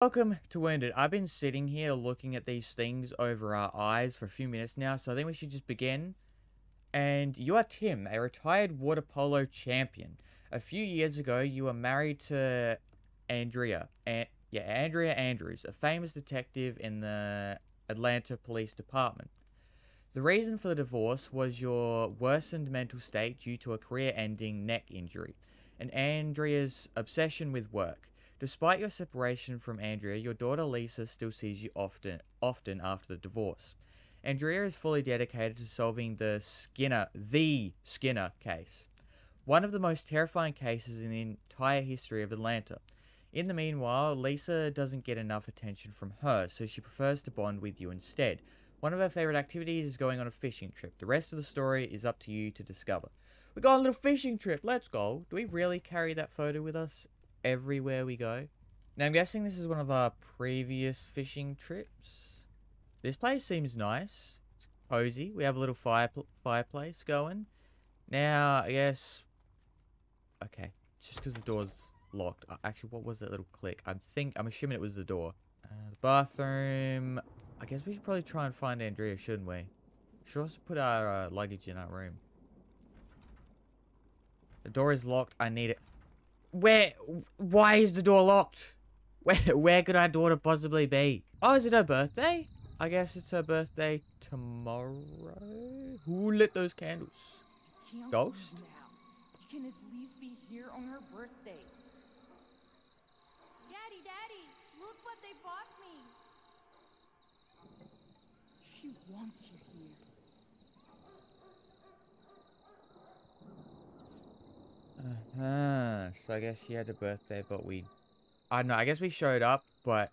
Welcome to Wounded. I've been sitting here looking at these things over our eyes for a few minutes now, so I think we should just begin. And you are Tim, a retired water polo champion. A few years ago, you were married to Andrea. A yeah, Andrea Andrews, a famous detective in the Atlanta Police Department. The reason for the divorce was your worsened mental state due to a career-ending neck injury, and Andrea's obsession with work. Despite your separation from Andrea, your daughter Lisa still sees you often often after the divorce. Andrea is fully dedicated to solving the Skinner, the Skinner case. One of the most terrifying cases in the entire history of Atlanta. In the meanwhile, Lisa doesn't get enough attention from her, so she prefers to bond with you instead. One of her favorite activities is going on a fishing trip. The rest of the story is up to you to discover. We got a little fishing trip. Let's go. Do we really carry that photo with us everywhere we go? Now, I'm guessing this is one of our previous fishing trips. This place seems nice. It's cozy. We have a little fire fireplace going. Now, I guess... Okay. Just because the door's locked. Uh, actually, what was that little click? I'm think I'm assuming it was the door. Uh, the bathroom. I guess we should probably try and find Andrea, shouldn't we? Should also put our uh, luggage in our room. The door is locked. I need it. Where? Why is the door locked? Where? Where could our daughter possibly be? Oh, is it her birthday? I guess it's her birthday tomorrow. Who lit those candles? Ghost? You can at least be here on her birthday. Daddy, Daddy, look what they bought me. She wants you here. Uh -huh. So I guess she had a birthday, but we... I don't know, I guess we showed up, but...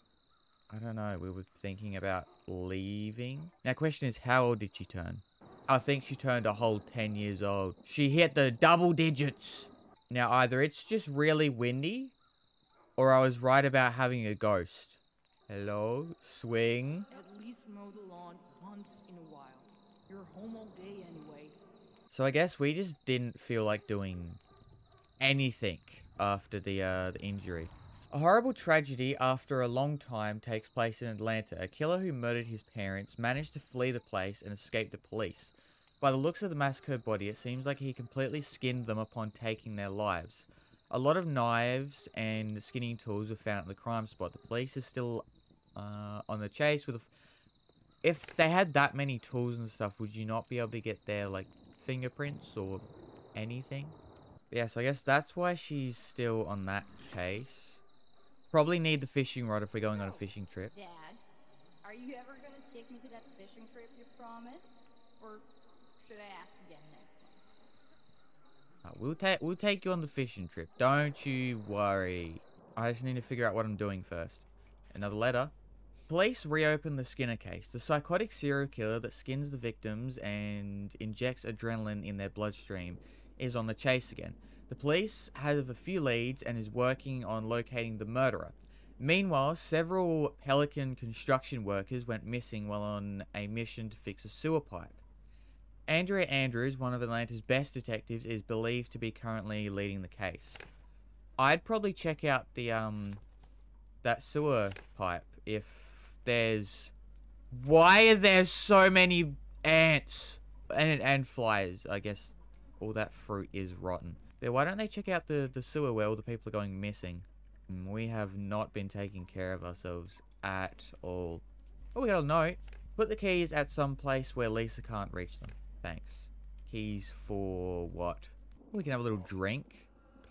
I don't know, we were thinking about leaving. Now, question is, how old did she turn? I think she turned a whole 10 years old. She hit the double digits. Now, either it's just really windy, or I was right about having a ghost. Hello? Swing? At least mow the lawn once in a while. You're home all day anyway. So I guess we just didn't feel like doing anything after the, uh, the injury. A horrible tragedy after a long time takes place in Atlanta. A killer who murdered his parents managed to flee the place and escape the police. By the looks of the massacred body, it seems like he completely skinned them upon taking their lives. A lot of knives and skinning tools were found at the crime spot. The police is still uh, on the chase with... if they had that many tools and stuff, would you not be able to get their, like, fingerprints or anything? Yeah, so I guess that's why she's still on that case. Probably need the fishing rod if we're going so, on a fishing trip. Dad, are you ever going to take me to that fishing trip you promised? Or should I ask again next time? Uh, we'll take we'll take you on the fishing trip. Don't you worry. I just need to figure out what I'm doing first. Another letter. Police reopen the Skinner case. The psychotic serial killer that skins the victims and injects adrenaline in their bloodstream is on the chase again. The police have a few leads and is working on locating the murderer. Meanwhile, several Pelican construction workers went missing while on a mission to fix a sewer pipe. Andrea Andrews, one of Atlanta's best detectives, is believed to be currently leading the case. I'd probably check out the um that sewer pipe if there's why are there so many ants and and flies? I guess all that fruit is rotten. But why don't they check out the the sewer where all the people are going missing? Mm, we have not been taking care of ourselves at all. Oh, we got a note. Put the keys at some place where Lisa can't reach them. Thanks. Keys for what? We can have a little drink.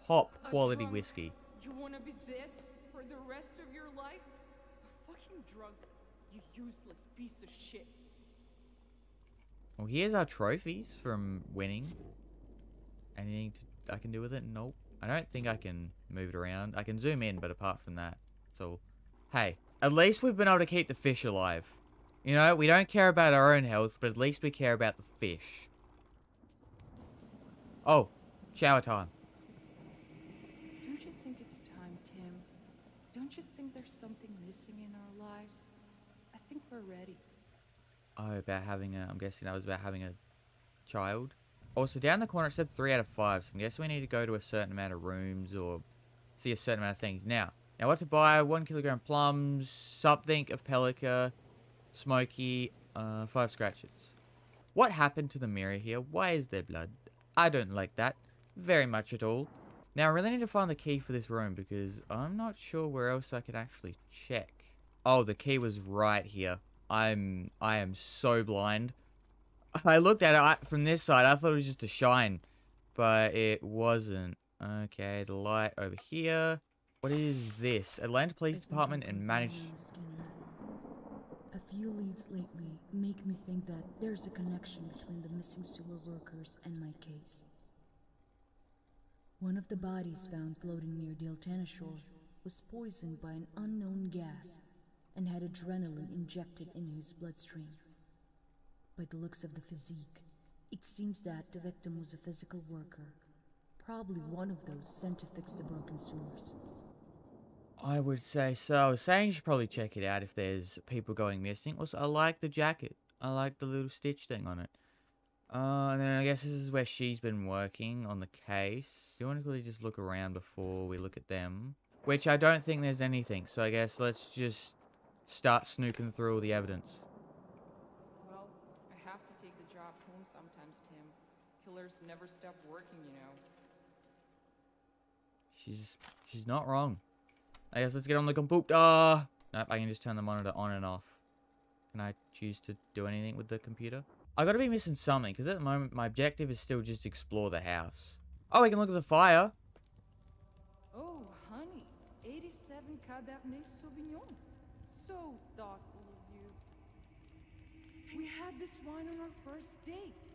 Top quality whiskey. You wanna be this for the rest of your life? A fucking drug. You useless piece of shit. Well, here's our trophies from winning. Anything to, I can do with it? Nope. I don't think I can move it around. I can zoom in, but apart from that, so hey, at least we've been able to keep the fish alive. You know, we don't care about our own health, but at least we care about the fish. Oh, shower time. Don't you think it's time, Tim? Don't you think there's something missing in our lives? I think we're ready. Oh, about having a... I'm guessing that was about having a child. Also, down the corner it said 3 out of 5, so I guess we need to go to a certain amount of rooms or see a certain amount of things. Now, Now what to buy? One kilogram plums, something of Pellica, Smoky, uh, five scratches. What happened to the mirror here? Why is there blood? I don't like that. Very much at all. Now I really need to find the key for this room because I'm not sure where else I could actually check. Oh, the key was right here. I'm I am so blind. I looked at it I, from this side. I thought it was just a shine, but it wasn't. Okay, the light over here. What is this? Atlanta Police Department and goes manage. on you, Skinner. A few leads lately make me think that there's a connection between the missing sewer workers and my case. One of the bodies found floating near the Altana shore was poisoned by an unknown gas and had adrenaline injected into his bloodstream. By the looks of the physique, it seems that the victim was a physical worker, probably one of those sent to fix the broken sewers. I would say so. I was saying you should probably check it out if there's people going missing. Also, I like the jacket. I like the little stitch thing on it. Uh, and then I guess this is where she's been working on the case. Do you want to quickly just look around before we look at them? Which I don't think there's anything. So I guess let's just start snooping through all the evidence. Well, I have to take the job home sometimes, Tim. Never stop working, you know. She's she's not wrong. I guess let's get on the computer. Nope, I can just turn the monitor on and off. Can I choose to do anything with the computer? I gotta be missing something, because at the moment my objective is still just explore the house. Oh, we can look at the fire. Oh, honey, 87 Cabernet Sauvignon. So thoughtful of you. We had this wine on our first date.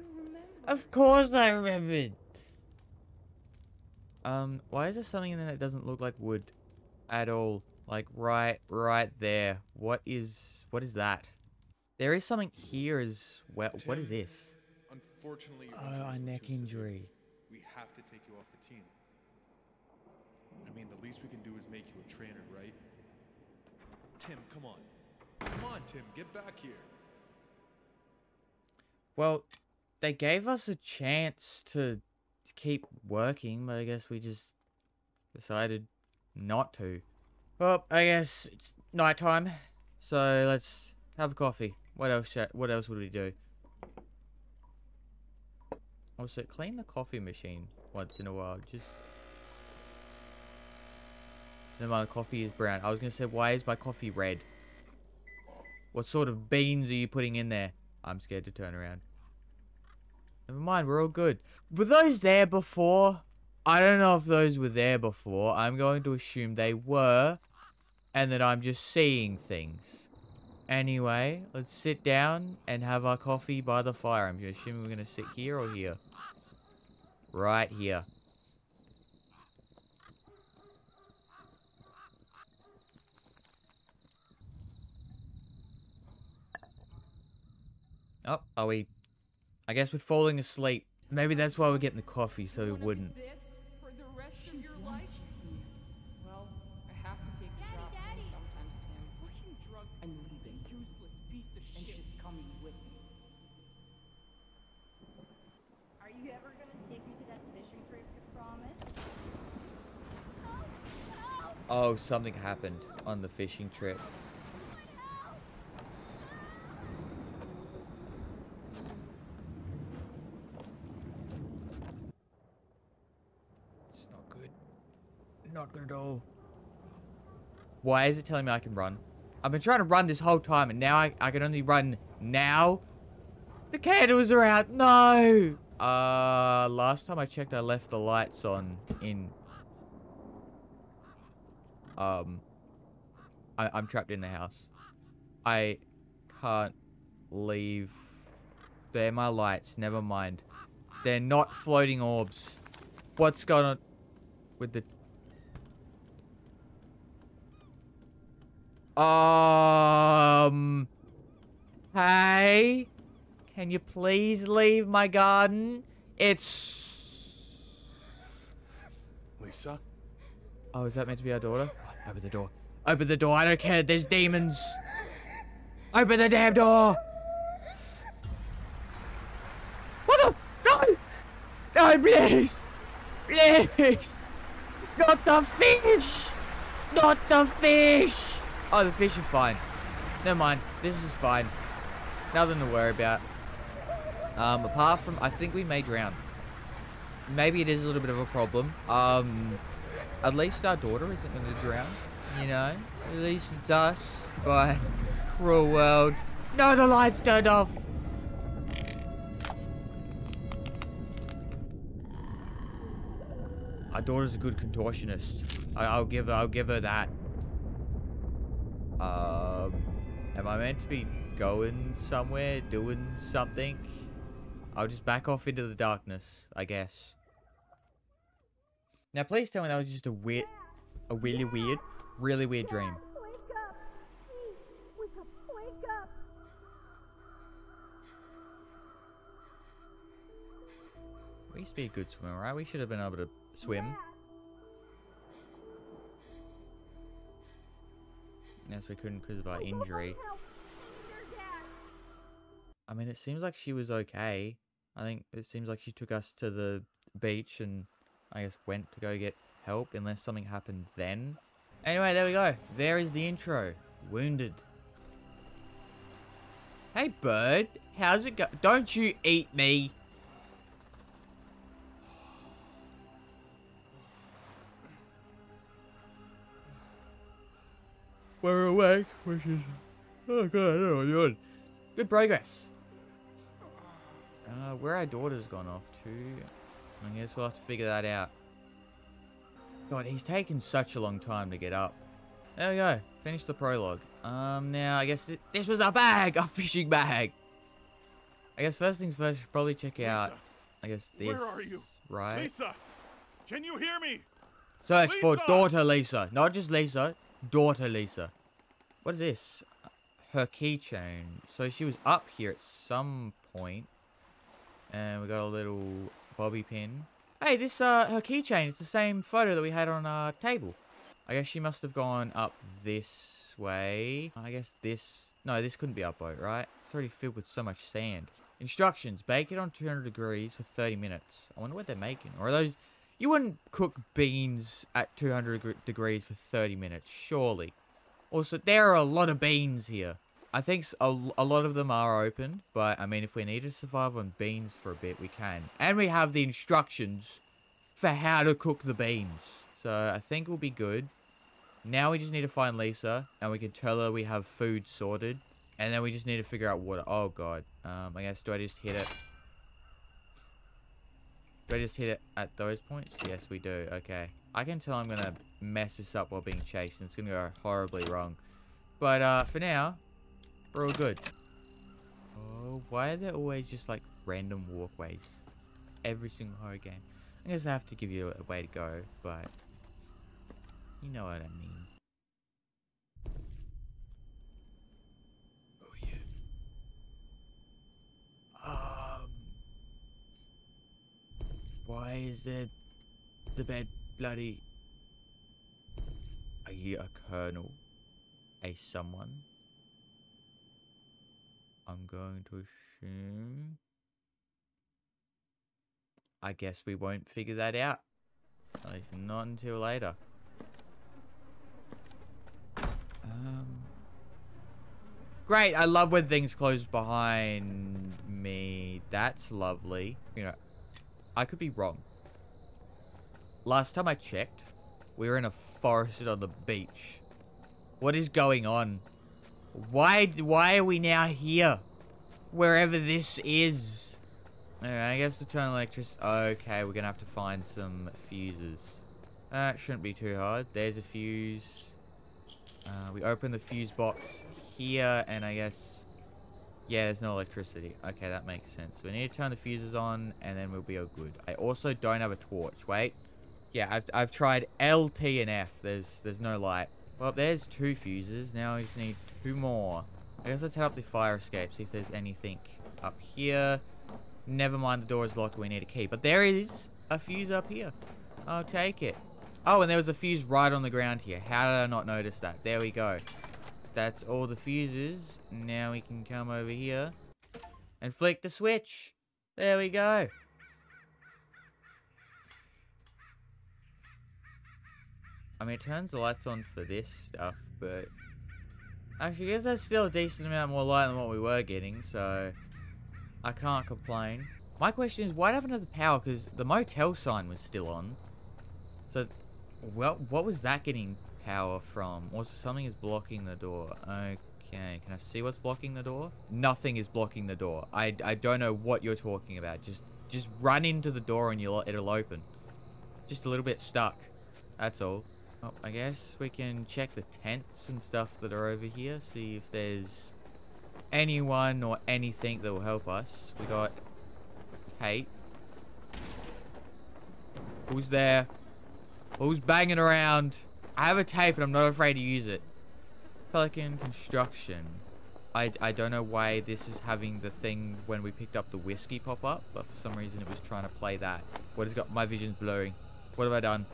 You remember? Of course I remembered. Um, why is there something in there that doesn't look like wood at all? Like right, right there. What is, what is that? There is something here as well. What is this? Unfortunately, your Oh, a neck too severe. injury. We have to take you off the team. I mean, the least we can do is make you a trainer, right? Tim, come on. Come on, Tim, get back here. Well, they gave us a chance to keep working, but I guess we just decided not to. Well, I guess it's nighttime, so let's have a coffee. What else? What else would we do? Also, clean the coffee machine once in a while. Just. Never mind, the coffee is brown. I was gonna say, why is my coffee red? What sort of beans are you putting in there? I'm scared to turn around. Never mind, we're all good. Were those there before? I don't know if those were there before. I'm going to assume they were. And that I'm just seeing things. Anyway, let's sit down and have our coffee by the fire. I'm assuming we're going to sit here or here? Right here. Oh, are we? I guess we're falling asleep. Maybe that's why we're getting the coffee, so we wouldn't. This for the rest of your life? wants you here. Well, I have to take Daddy, job home Daddy. sometimes, Tim. Fucking drug. I'm leaving. Useless piece of shit. And she's coming with me. Are you ever gonna take me to that fishing trip you promised? Oh, something happened on the fishing trip. It's not good. At all. Why is it telling me I can run? I've been trying to run this whole time and now I, I can only run now? The candles are out. No! Uh, last time I checked, I left the lights on in um, I, I'm trapped in the house. I can't leave. They're my lights. Never mind. They're not floating orbs. What's going on with the... Um... Hey? Can you please leave my garden? It's... Lisa? Oh, is that meant to be our daughter? Open the door. Open the door. I don't care. There's demons. Open the damn door. What the? No! No, please! Please! Not the fish! Not the fish! Oh, the fish are fine. Never mind. This is fine. Nothing to worry about. Um, apart from, I think we may drown. Maybe it is a little bit of a problem. Um, at least our daughter isn't going to drown, you know? At least it's us, but cruel world. No, the lights turned off. Our daughter's a good contortionist. I, I'll give her. I'll give her that. Um, am I meant to be going somewhere, doing something? I'll just back off into the darkness, I guess. Now, please tell me that was just a weird, a really weird, really weird dream. We used to be a good swimmer, right? We should have been able to swim. Yes, we couldn't because of our injury. I need your dad! I mean, it seems like she was okay. I think it seems like she took us to the beach and I guess went to go get help unless something happened then. Anyway, there we go. There is the intro. Wounded. Hey, bird. How's it go? Don't you eat me. We're awake, which is... Oh, God, I don't know what I'm doing. Good progress. Uh, where our daughter's gone off to, I guess we'll have to figure that out. God, he's taken such a long time to get up. There we go. Finish the prologue. Um, now, I guess th this was a bag! A fishing bag! I guess first things first, should probably check out, Lisa, I guess this, where are you? right? Lisa, can you hear me? Search for daughter Lisa. Not just Lisa, daughter Lisa. What is this? Her keychain. So she was up here at some point. And we got a little bobby pin. Hey, this, uh, her keychain. It's the same photo that we had on our table. I guess she must have gone up this way. I guess this... No, this couldn't be our boat, right? It's already filled with so much sand. Instructions. Bake it on 200 degrees for 30 minutes. I wonder what they're making. Or are those... You wouldn't cook beans at 200 degrees for 30 minutes, surely. Also, there are a lot of beans here. I think a lot of them are open, but I mean, if we need to survive on beans for a bit, we can. And we have the instructions for how to cook the beans. So I think we'll be good. Now we just need to find Lisa, and we can tell her we have food sorted. And then we just need to figure out what... Oh, God. Um, I guess, do I just hit it? Do I just hit it at those points? Yes, we do. Okay. I can tell I'm going to mess this up while being chased, and it's going to go horribly wrong. But, uh, for now, we're all good. Oh, why are there always just, like, random walkways? Every single horror game. I guess I have to give you a way to go, but... You know what I mean. Oh, yeah. Um... Why is it the bed bloody... Are you a colonel? A someone? I'm going to assume... I guess we won't figure that out. At least not until later. Um... Great, I love when things close behind me. That's lovely. You know, I could be wrong. Last time I checked, we were in a forest on the beach. What is going on? Why why are we now here? Wherever this is. Alright, I guess to turn electricity. Okay, we're gonna have to find some fuses. That shouldn't be too hard. There's a fuse. Uh, we open the fuse box here, and I guess... Yeah, there's no electricity. Okay, that makes sense. We need to turn the fuses on, and then we'll be all good. I also don't have a torch. Wait. Yeah, I've, I've tried L, T, and F. There's there's no light. Well, there's two fuses. Now we just need two more. I guess let's head up the fire escape, see if there's anything up here. Never mind, the door is locked. We need a key. But there is a fuse up here. I'll take it. Oh, and there was a fuse right on the ground here. How did I not notice that? There we go. That's all the fuses. Now we can come over here and flick the switch. There we go. I mean, it turns the lights on for this stuff, but... Actually, I guess that's still a decent amount more light than what we were getting, so... I can't complain. My question is, what happened to the power? Because the motel sign was still on. So, well, what was that getting power from? Also, something is blocking the door. Okay, can I see what's blocking the door? Nothing is blocking the door. I, I don't know what you're talking about. Just just run into the door and you'll it'll open. Just a little bit stuck. That's all. Oh, I guess we can check the tents and stuff that are over here. See if there's anyone or anything that will help us. We got tape. Who's there? Who's banging around? I have a tape and I'm not afraid to use it. Pelican Construction. I, I don't know why this is having the thing when we picked up the whiskey pop up, but for some reason it was trying to play that. What has got my vision's blurring? What have I done?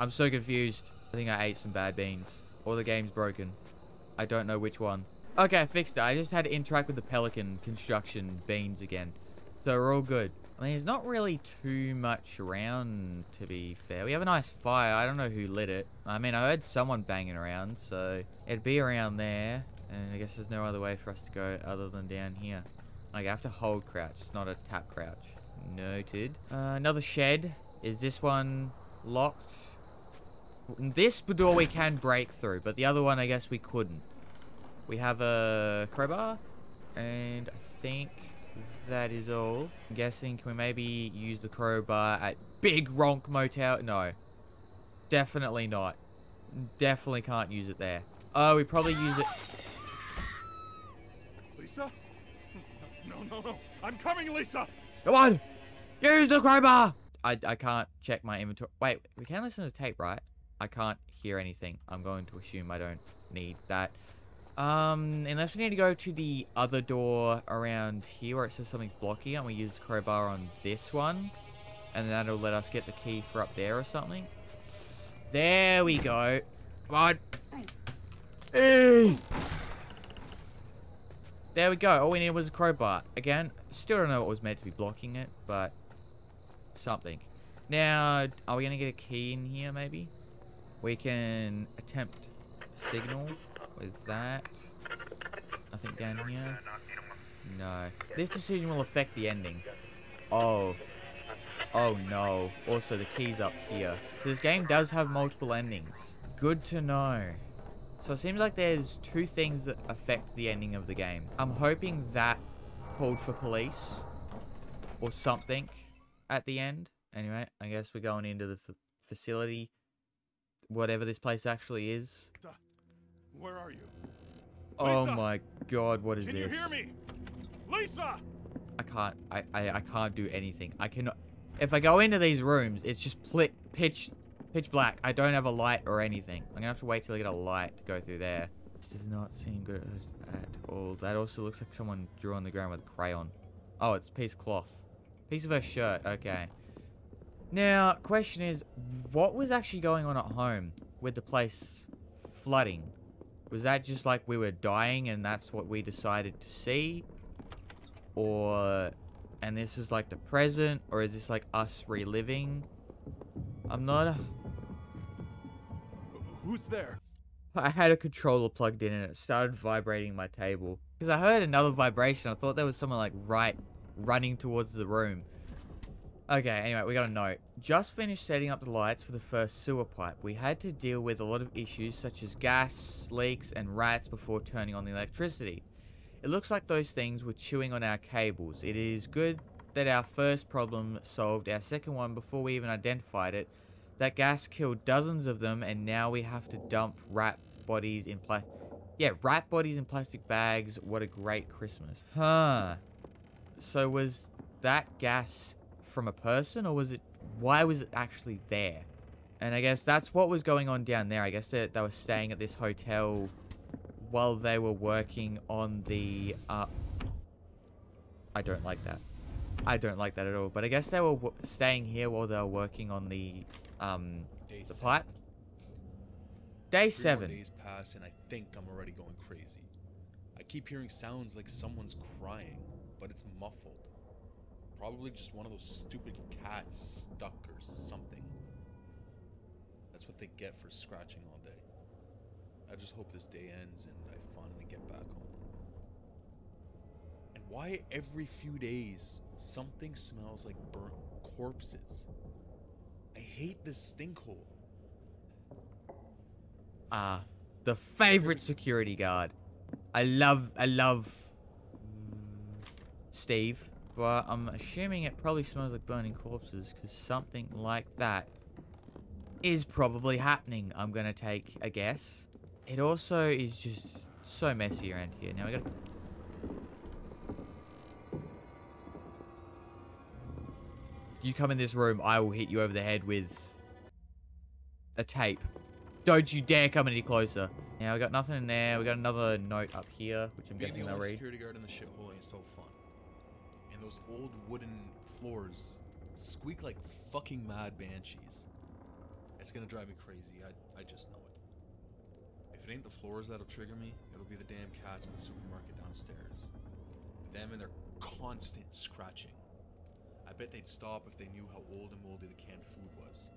I'm so confused. I think I ate some bad beans. Or the game's broken. I don't know which one. Okay, I fixed it. I just had to interact with the Pelican Construction beans again. So we're all good. I mean, there's not really too much around, to be fair. We have a nice fire. I don't know who lit it. I mean, I heard someone banging around, so it'd be around there. And I guess there's no other way for us to go other than down here. Like, I have to hold crouch. It's not a tap crouch. Noted. Uh, another shed. Is this one locked? This door we can break through, but the other one I guess we couldn't. We have a crowbar, and I think that is all. I'm guessing, can we maybe use the crowbar at Big Rokk Motel? No. Definitely not. Definitely can't use it there. Oh, we probably use it... Lisa? No, no, no. I'm coming, Lisa! Come on! Use the crowbar! I, I can't check my inventory. Wait, we can listen to tape, right? I can't hear anything. I'm going to assume I don't need that. Um, unless we need to go to the other door around here where it says something's blocking and we use crowbar on this one. And that'll let us get the key for up there or something. There we go. Come on. Hey. There we go. All we needed was a crowbar. Again, still don't know what was meant to be blocking it, but something. Now, are we going to get a key in here, maybe? We can attempt signal with that. Nothing down here. No. This decision will affect the ending. Oh. Oh no. Also, the key's up here. So this game does have multiple endings. Good to know. So it seems like there's two things that affect the ending of the game. I'm hoping that called for police or something at the end. Anyway, I guess we're going into the facility, whatever this place actually is. Where are you? Oh Lisa! my god, what is Can this? you hear me? Lisa! I can't, I, I, I can't do anything. I cannot, if I go into these rooms, it's just pitch, pitch black. I don't have a light or anything. I'm gonna have to wait till I get a light to go through there. This does not seem good at all. That also looks like someone drew on the ground with a crayon. Oh, it's a piece of cloth. Piece of her shirt, okay. Now, question is, what was actually going on at home with the place flooding? Was that just like we were dying and that's what we decided to see? Or, and this is like the present? Or is this like us reliving? I'm not... A... Who's there? I had a controller plugged in and it started vibrating my table. Because I heard another vibration. I thought there was someone like right running towards the room. Okay, anyway, we got a note. Just finished setting up the lights for the first sewer pipe. We had to deal with a lot of issues such as gas, leaks, and rats before turning on the electricity. It looks like those things were chewing on our cables. It is good that our first problem solved our second one before we even identified it. That gas killed dozens of them and now we have to dump rat bodies in plastic... Yeah, rat bodies in plastic bags. What a great Christmas. Huh. So was that gas from a person or was it why was it actually there and i guess that's what was going on down there i guess they, they were staying at this hotel while they were working on the uh i don't like that i don't like that at all but i guess they were staying here while they were working on the um Day the seven. pipe day Three seven days pass and I think I'm already going crazy. I keep hearing sounds like someone's crying, but it's muffled. Probably just one of those stupid cats stuck or something. That's what they get for scratching all day. I just hope this day ends and I finally get back home. And why every few days something smells like burnt corpses? I hate this stink hole. Ah, the favorite security guard. I love, I love Steve, but I'm assuming it probably smells like burning corpses because something like that is probably happening. I'm gonna take a guess. It also is just so messy around here. Now we gotta. You come in this room, I will hit you over the head with a tape. Don't you dare come any closer. Now we got nothing in there. We got another note up here, which I'm Being guessing the they'll read. security guard in the shithole ain't so fun. And those old wooden floors squeak like fucking mad banshees. It's gonna drive me crazy. I, I just know it. If it ain't the floors that'll trigger me, it'll be the damn cats in the supermarket downstairs. Them and their constant scratching. I bet they'd stop if they knew how old and moldy the canned food was.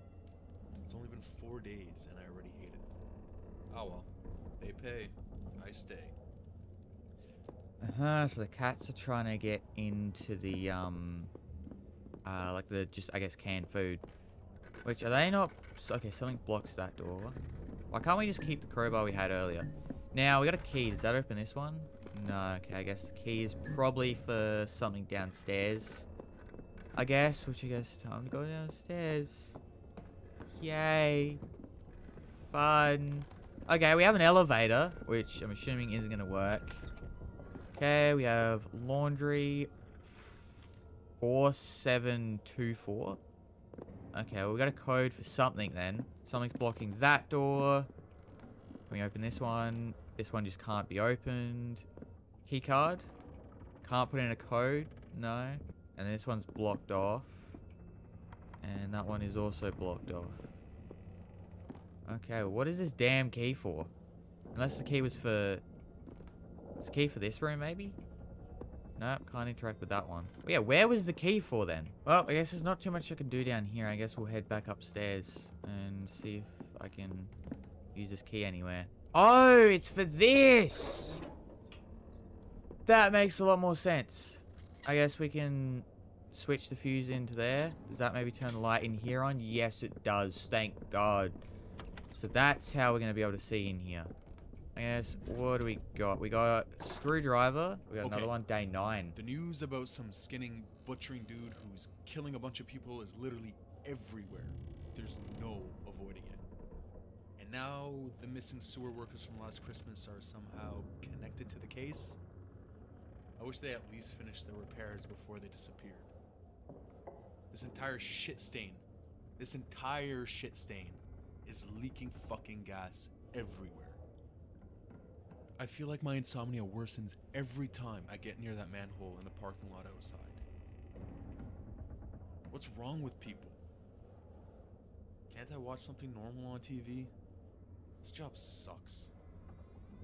It's only been four days and I already hate it. Oh well. They pay. I stay. Uh-huh, so the cats are trying to get into the, um, uh, like the, just, I guess, canned food. Which, are they not, okay, something blocks that door. Why can't we just keep the crowbar we had earlier? Now, we got a key. Does that open this one? No, okay, I guess the key is probably for something downstairs. I guess, which I guess time to go downstairs. Yay. Fun. Okay, we have an elevator, which I'm assuming isn't going to work. Okay, we have laundry 4724. Okay, well, we got a code for something then. Something's blocking that door. Can we open this one? This one just can't be opened. Key card? Can't put in a code? No. And this one's blocked off. And that one is also blocked off. Okay, well, what is this damn key for? Unless the key was for... It's key for this room, maybe? Nope, can't interact with that one. But yeah, where was the key for then? Well, I guess there's not too much I can do down here. I guess we'll head back upstairs and see if I can use this key anywhere. Oh, it's for this! That makes a lot more sense. I guess we can switch the fuse into there. Does that maybe turn the light in here on? Yes, it does. Thank God. So that's how we're going to be able to see in here. I guess, what do we got? We got screwdriver. We got Okay. another one, day nine. The news about some skinning, butchering dude who's killing a bunch of people is literally everywhere. There's no avoiding it. And now the missing sewer workers from last Christmas are somehow connected to the case. I wish they at least finished their repairs before they disappeared. This entire shit stain, this entire shit stain is leaking fucking gas everywhere. I feel like my insomnia worsens every time I get near that manhole in the parking lot outside. What's wrong with people? Can't I watch something normal on TV? This job sucks.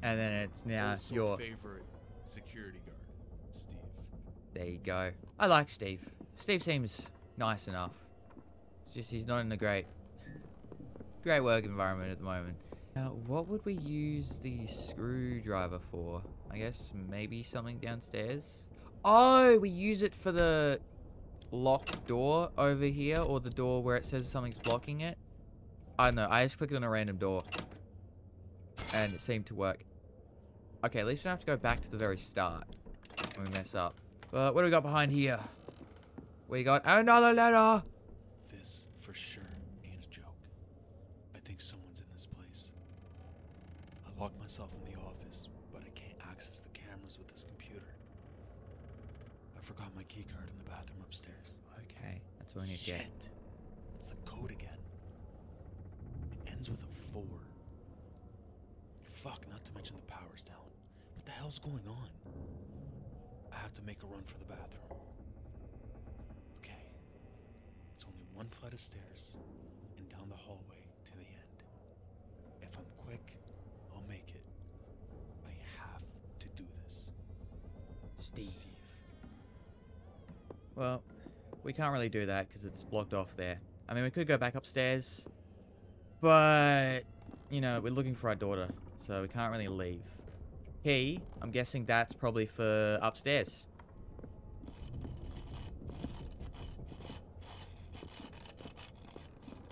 And then it's now also your... favorite security guard, Steve. There you go. I like Steve. Steve seems nice enough. It's just he's not in a great, great work environment at the moment. Now, what would we use the screwdriver for? I guess maybe something downstairs? Oh, we use it for the locked door over here, or the door where it says something's blocking it. I don't know. I just clicked on a random door, and it seemed to work. Okay, at least we don't have to go back to the very start when we mess up. But what do we got behind here? We got another letter. This, for sure, ain't a joke. I think someone's in this place. I locked myself in the office, but I can't access the cameras with this computer. I forgot my keycard in the bathroom upstairs. Okay, that's what we need to Shit. It's the code again. It ends with a four. Fuck, not to mention the power's down. What the hell's going on? I have to make a run for the bathroom. Okay. It's only one flight of stairs and down the hallway to the end. If I'm quick, I'll make it. I have to do this. Steve. Steve. Well, we can't really do that because it's blocked off there. I mean, we could go back upstairs. But, you know, we're looking for our daughter, so we can't really leave. Key, I'm guessing that's probably for upstairs.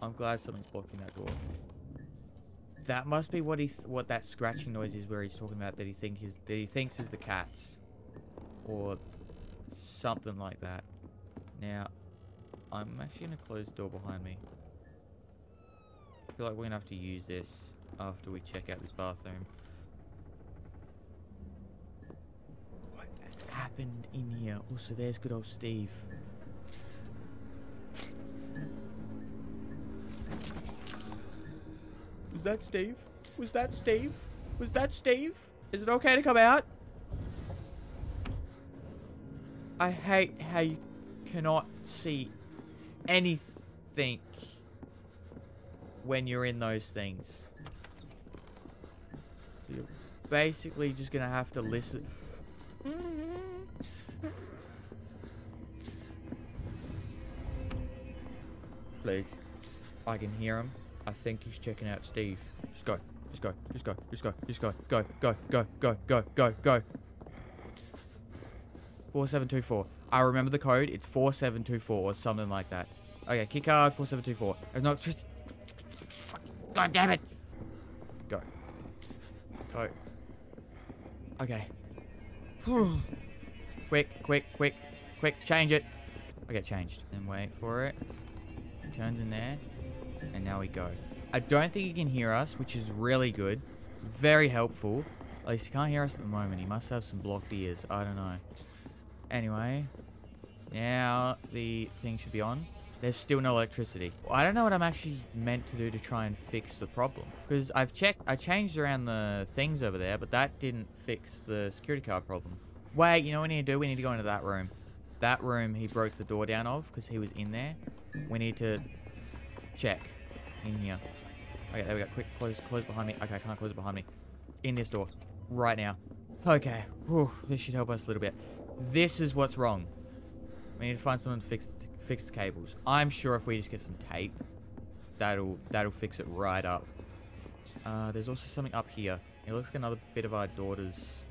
I'm glad something's blocking that door. That must be what he th what that scratching noise is where he's talking about that he think that he thinks is the cats. Or something like that. Now, I'm actually gonna close the door behind me. I feel like we're gonna have to use this after we check out this bathroom. What happened in here? Also, there's good old Steve. Was that Steve? Was that Steve? Was that Steve? Is it okay to come out? I hate how you cannot see anything when you're in those things. So you're basically just gonna have to listen. Please. I can hear him. I think he's checking out Steve. Just go. Just go. Just go. Just go. Just go. Go. Go. Go. Go. Go. Go. Go. 4724. I remember the code. It's 4724 or something like that. Okay, key card 4724. It's not just. God damn it! Go. Go. Okay. quick, quick, quick, quick. Change it. Okay, changed. And wait for it. It turns in there. And now we go. I don't think he can hear us, which is really good. Very helpful. At least he can't hear us at the moment. He must have some blocked ears. I don't know. Anyway. Now the thing should be on. There's still no electricity. I don't know what I'm actually meant to do to try and fix the problem. Because I've checked, I changed around the things over there, but that didn't fix the security card problem. Wait, you know what we need to do? We need to go into that room. That room he broke the door down of because he was in there. We need to check in here. Okay, there we go. Quick, close, close behind me. Okay, I can't close it behind me. In this door. Right now. Okay. Whew, this should help us a little bit. This is what's wrong. We need to find someone to fix, fix the cables. I'm sure if we just get some tape, that'll that'll fix it right up. Uh, there's also something up here. It looks like another bit of our daughter's...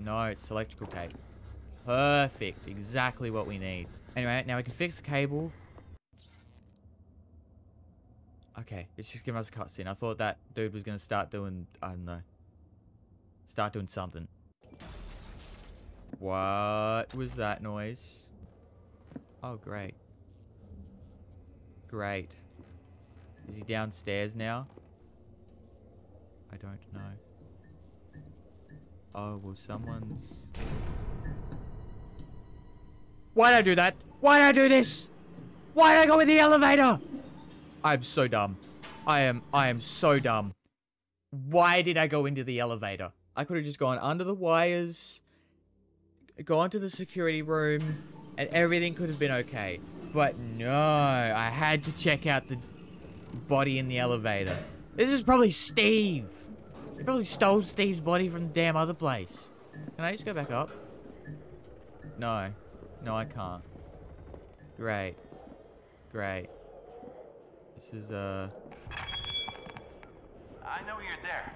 No, it's electrical tape. Perfect. Exactly what we need. Anyway, now we can fix the cable. Okay, it's just giving us a cutscene. I thought that dude was going to start doing... I don't know. Start doing something. What was that noise? Oh, great. Great. Is he downstairs now? I don't know. Oh, well, someone's... Why'd I do that? Why'd I do this? Why'd I go in the elevator? I'm so dumb. I am, I am so dumb. Why did I go into the elevator? I could have just gone under the wires, gone to the security room, and everything could have been okay. But no, I had to check out the body in the elevator. This is probably Steve. He probably stole Steve's body from the damn other place. Can I just go back up? No. No, I can't. Great. Great. This is, uh... I know you're there.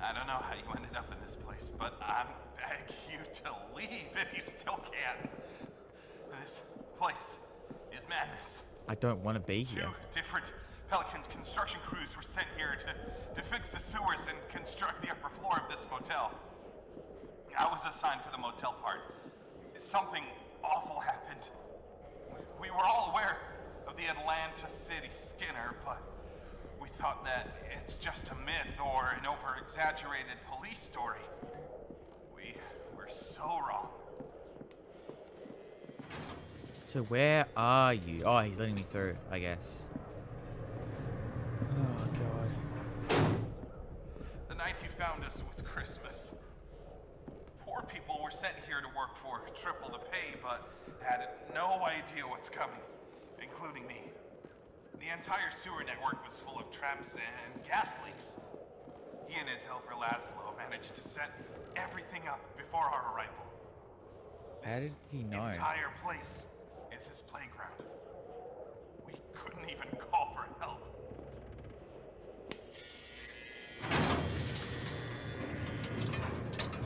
I don't know how you ended up in this place, but I beg you to leave if you still can. This place is madness. I don't want to be Two here. different Pelican construction crews were sent here to, to fix the sewers and construct the upper floor of this motel. I was assigned for the motel part. Something awful happened. We were all aware of the Atlanta City Skinner, but we thought that it's just a myth or an over exaggerated police story. We were so wrong. So where are you? Oh, he's letting me through, I guess. Oh, God. The night you found us was Christmas. Poor people were sent here to work for triple the pay, but had no idea what's coming, including me. The entire sewer network was full of traps and gas leaks. He and his helper Laszlo managed to set everything up four-armor rifle. How did he know? entire place is his playground. We couldn't even call for help.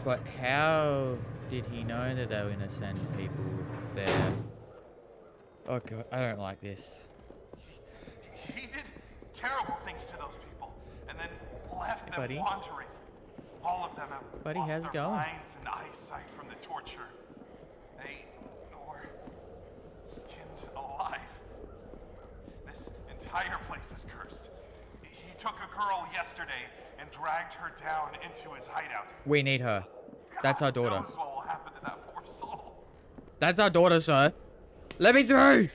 But how did he know that they were going to send people there? Oh god, I don't like this. He, he did terrible things to those people, and then left hey, them buddy. wandering all of them have Buddy, lost how's it their going? minds and eyesight from the torture. They were skinned alive. This entire place is cursed. He took a girl yesterday and dragged her down into his hideout. We need her. That's our God daughter. knows what will happen to that poor soul. That's our daughter, sir. Let me through!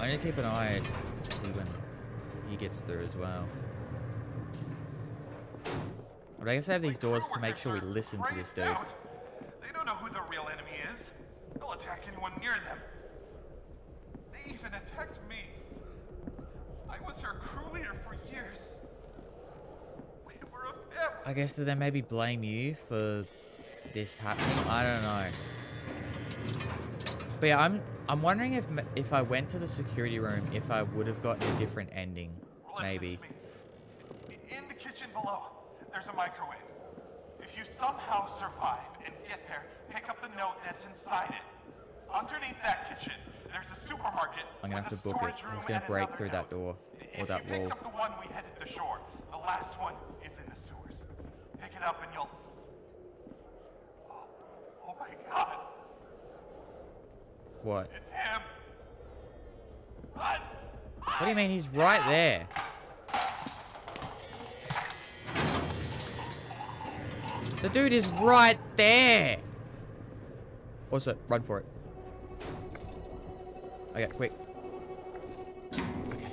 I need to keep an eye to see when he gets through as well. But I guess I have these doors to make sure we listen to this dude. Out. They don't know who the real enemy is. They'll attack anyone near them. They even attacked me. I was her crew leader for years. We were a family. I guess do they maybe blame you for this happening? I don't know. But yeah, I'm I'm wondering if if I went to the security room, if I would have gotten a different ending, Listen maybe. In the kitchen below, a microwave. If you somehow survive and get there, pick up the note that's inside it. Underneath that kitchen, there's a supermarket. I'm gonna have to book it. room It's gonna break through that note. door If or that you picked wall. up the one we headed to shore, the last one is in the sewers. Pick it up and you'll. Oh, oh my God! What? It's him. Run! What do you mean? He's right there. The dude is right there. What's it? Run for it. Okay, quick. Okay.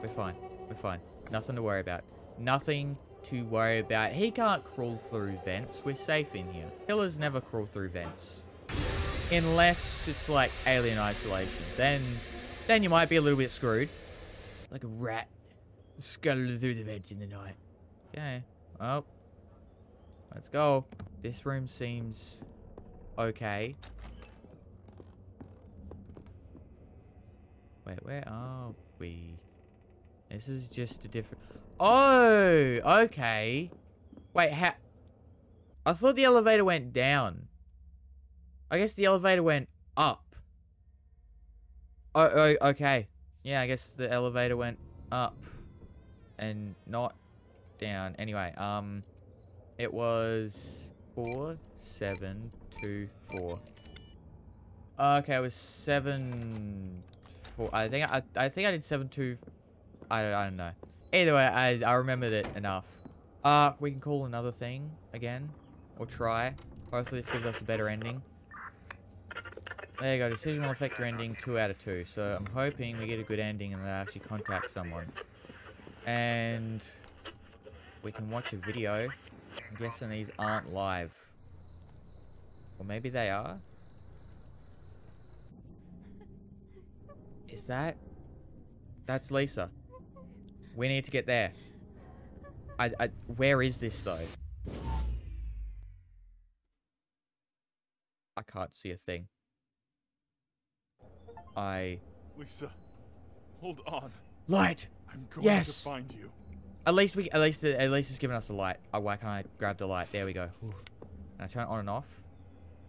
We're fine. We're fine. Nothing to worry about. Nothing to worry about. He can't crawl through vents. We're safe in here. Killers never crawl through vents. Unless it's like alien isolation. Then then you might be a little bit screwed. Like a rat scuttling through the vents in the night. Okay. Oh. Well. Let's go. This room seems okay. Wait, where are we? This is just a different... Oh! Okay. Wait, how... I thought the elevator went down. I guess the elevator went up. Oh, oh, okay. Yeah, I guess the elevator went up and not down. Anyway, um, it was four, seven, two, four. Okay, it was seven, four. I think I, I think I did seven, two. I don't, I don't know. Either way, I, I remembered it enough. Uh, we can call another thing again, or try. Hopefully, this gives us a better ending. There you go, decision will affect your ending 2 out of 2. So I'm hoping we get a good ending and they actually contact someone. And we can watch a video. I'm guessing these aren't live. Or maybe they are? Is that? That's Lisa. We need to get there. I, I, where is this though? I can't see a thing. I Lisa, hold on. light. I'm going Yes. to find you. At least we, at least, at least it's giving us a light. Oh, why can't I grab the light? There we go. Can I turn it on and off?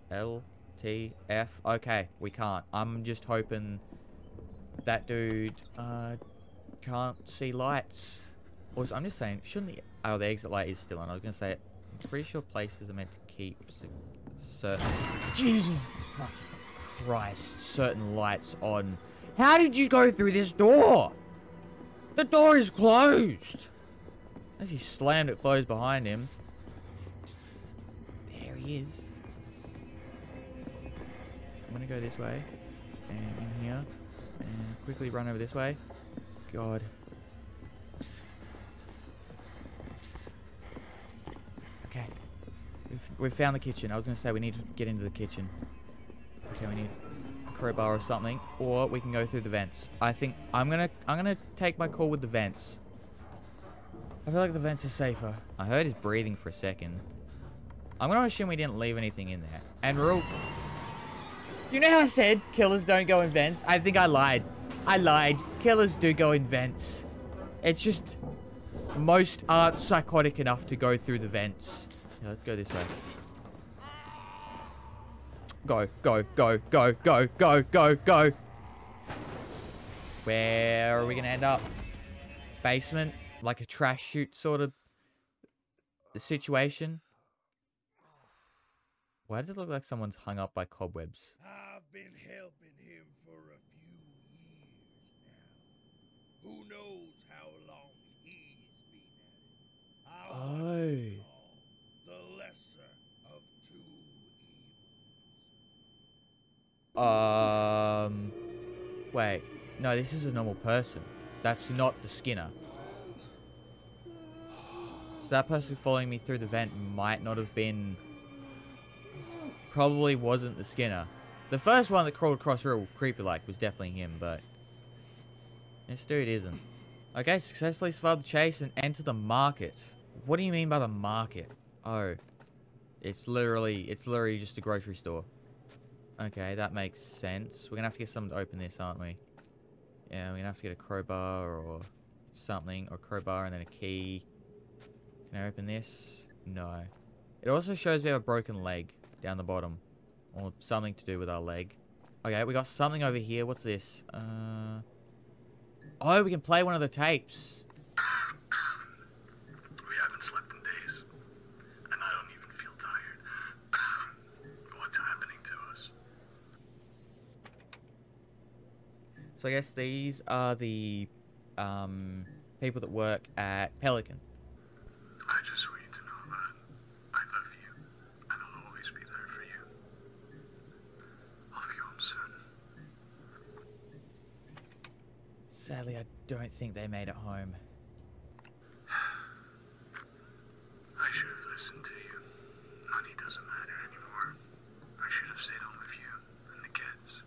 L, T, F. Okay, we can't. I'm just hoping that dude uh can't see lights. S- I'm just saying, shouldn't the oh the exit light is still on? I was gonna say, I'm pretty sure places are meant to keep certain. Jesus Christ! Certain lights on. How did you go through this door? The door is closed. As he slammed it closed behind him. There he is. I'm gonna go this way. And in here. And quickly run over this way. God. Okay. We've, we've found the kitchen. I was gonna say we need to get into the kitchen. Okay, we need a crowbar or something. Or we can go through the vents. I think I'm gonna I'm gonna take my call with the vents. I feel like the vents are safer. I heard his breathing for a second. I'm gonna assume we didn't leave anything in there. And rule. You know how I said killers don't go in vents? I think I lied. I lied. Killers do go in vents. It's just most aren't psychotic enough to go through the vents. Yeah, let's go this way. Go, go, go, go, go, go, go, go. Where are we going to end up? Basement? Like a trash chute sort of situation? Why does it look like someone's hung up by cobwebs? I've been helping him for a few years now. Who knows how long he's been at it? I Oh. the lesser of two evils. Um. Wait. No, this is a normal person. That's not the Skinner. So that person following me through the vent might not have been... Probably wasn't the Skinner. The first one that crawled across real creepy-like was definitely him, but... This dude isn't. Okay, successfully survived the chase and enter the market. What do you mean by the market? Oh. It's literally, it's literally just a grocery store. Okay, that makes sense. We're gonna have to get someone to open this, aren't we? Yeah, we're gonna have to get a crowbar or something, or crowbar and then a key. Can I open this? No. It also shows we have a broken leg down the bottom. Or something to do with our leg. Okay, we got something over here. What's this? Uh... Oh, we can play one of the tapes. We haven't slept in days, and I don't even feel tired. What's happening to us? So I guess these are the um, people that work at Pelican. I just want you to know that I love you, and I'll always be there for you. I'll be home soon. Sadly, I don't think they made it home. I should have listened to you. Money doesn't matter anymore. I should have stayed home with you and the kids.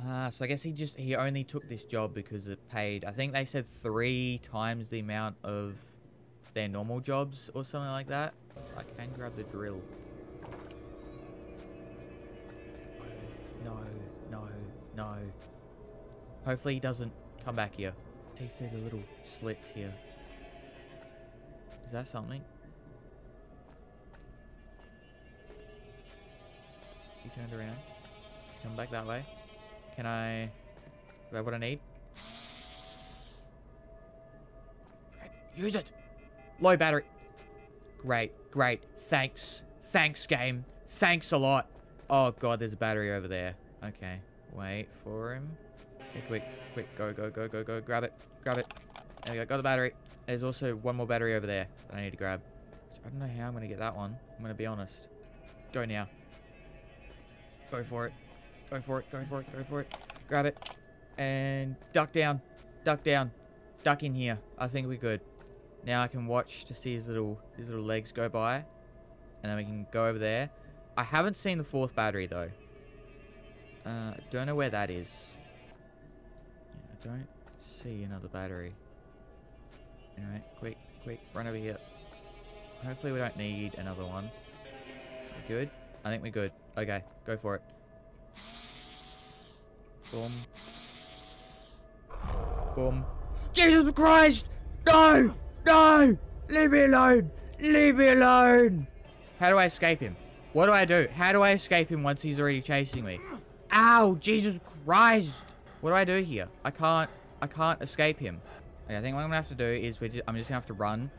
Ah, so I guess he just he only took this job because it paid. I think they said three times the amount of their normal jobs or something like that. I can grab the drill. No. Hopefully he doesn't come back here. See through the little slits here. Is that something? He turned around. He's coming back that way. Can I... Do I have what I need? Use it! Low battery. Great, great. Thanks. Thanks, game. Thanks a lot. Oh, God, there's a battery over there. Okay. Wait for him. Okay, quick, quick. Go, go, go, go, go. Grab it. Grab it. There we go. Got the battery. There's also one more battery over there that I need to grab. I don't know how I'm going to get that one. I'm going to be honest. Go now. Go for it. Go for it. Go for it. Go for it. Grab it. And duck down. Duck down. Duck in here. I think we're good. Now I can watch to see his little his little legs go by. And then we can go over there. I haven't seen the fourth battery though. Uh, don't know where that is. Yeah, I don't see another battery. Alright, quick, quick, run over here. Hopefully we don't need another one. We good? I think we're good. Okay, go for it. Boom. Boom. Jesus Christ! No! No! Leave me alone! Leave me alone! How do I escape him? What do I do? How do I escape him once he's already chasing me? Ow! Jesus Christ! What do I do here? I can't... I can't escape him. Okay, I think what I'm gonna have to do is we just, I'm just gonna have to run.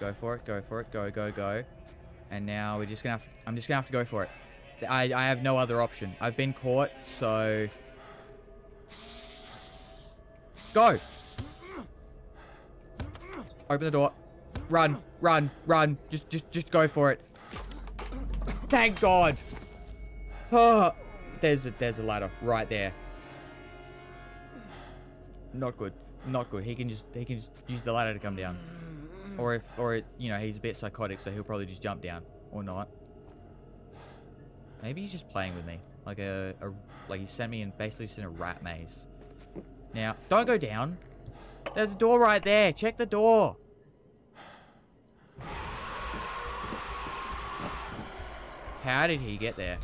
Go for it, go for it, go, go, go. And now we're just gonna have to... I'm just gonna have to go for it. I, I have no other option. I've been caught, so... Go! Open the door. Run, run, run. Just, just, just go for it. Thank God. Oh, there's a, there's a ladder right there. Not good. Not good. He can just, he can just use the ladder to come down. Or if, or, you know, he's a bit psychotic, so he'll probably just jump down. Or not. Maybe he's just playing with me. Like a, a like he sent me in, basically just in a rat maze. Now, don't go down. There's a door right there. Check the door. How did he get there?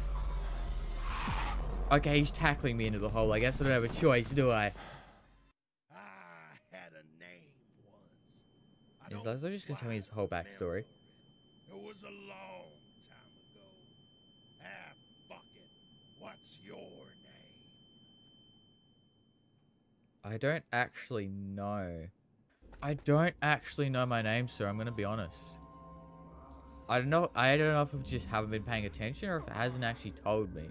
Okay, he's tackling me into the hole. I guess I don't have a choice, do I? I had a name once. I Is just gonna tell me his whole backstory? It was a long time ago. Ah, fuck it. What's your name? I don't actually know. I don't actually know my name, sir. I'm gonna be honest. I don't know. I don't know if I just haven't been paying attention or if it hasn't actually told me.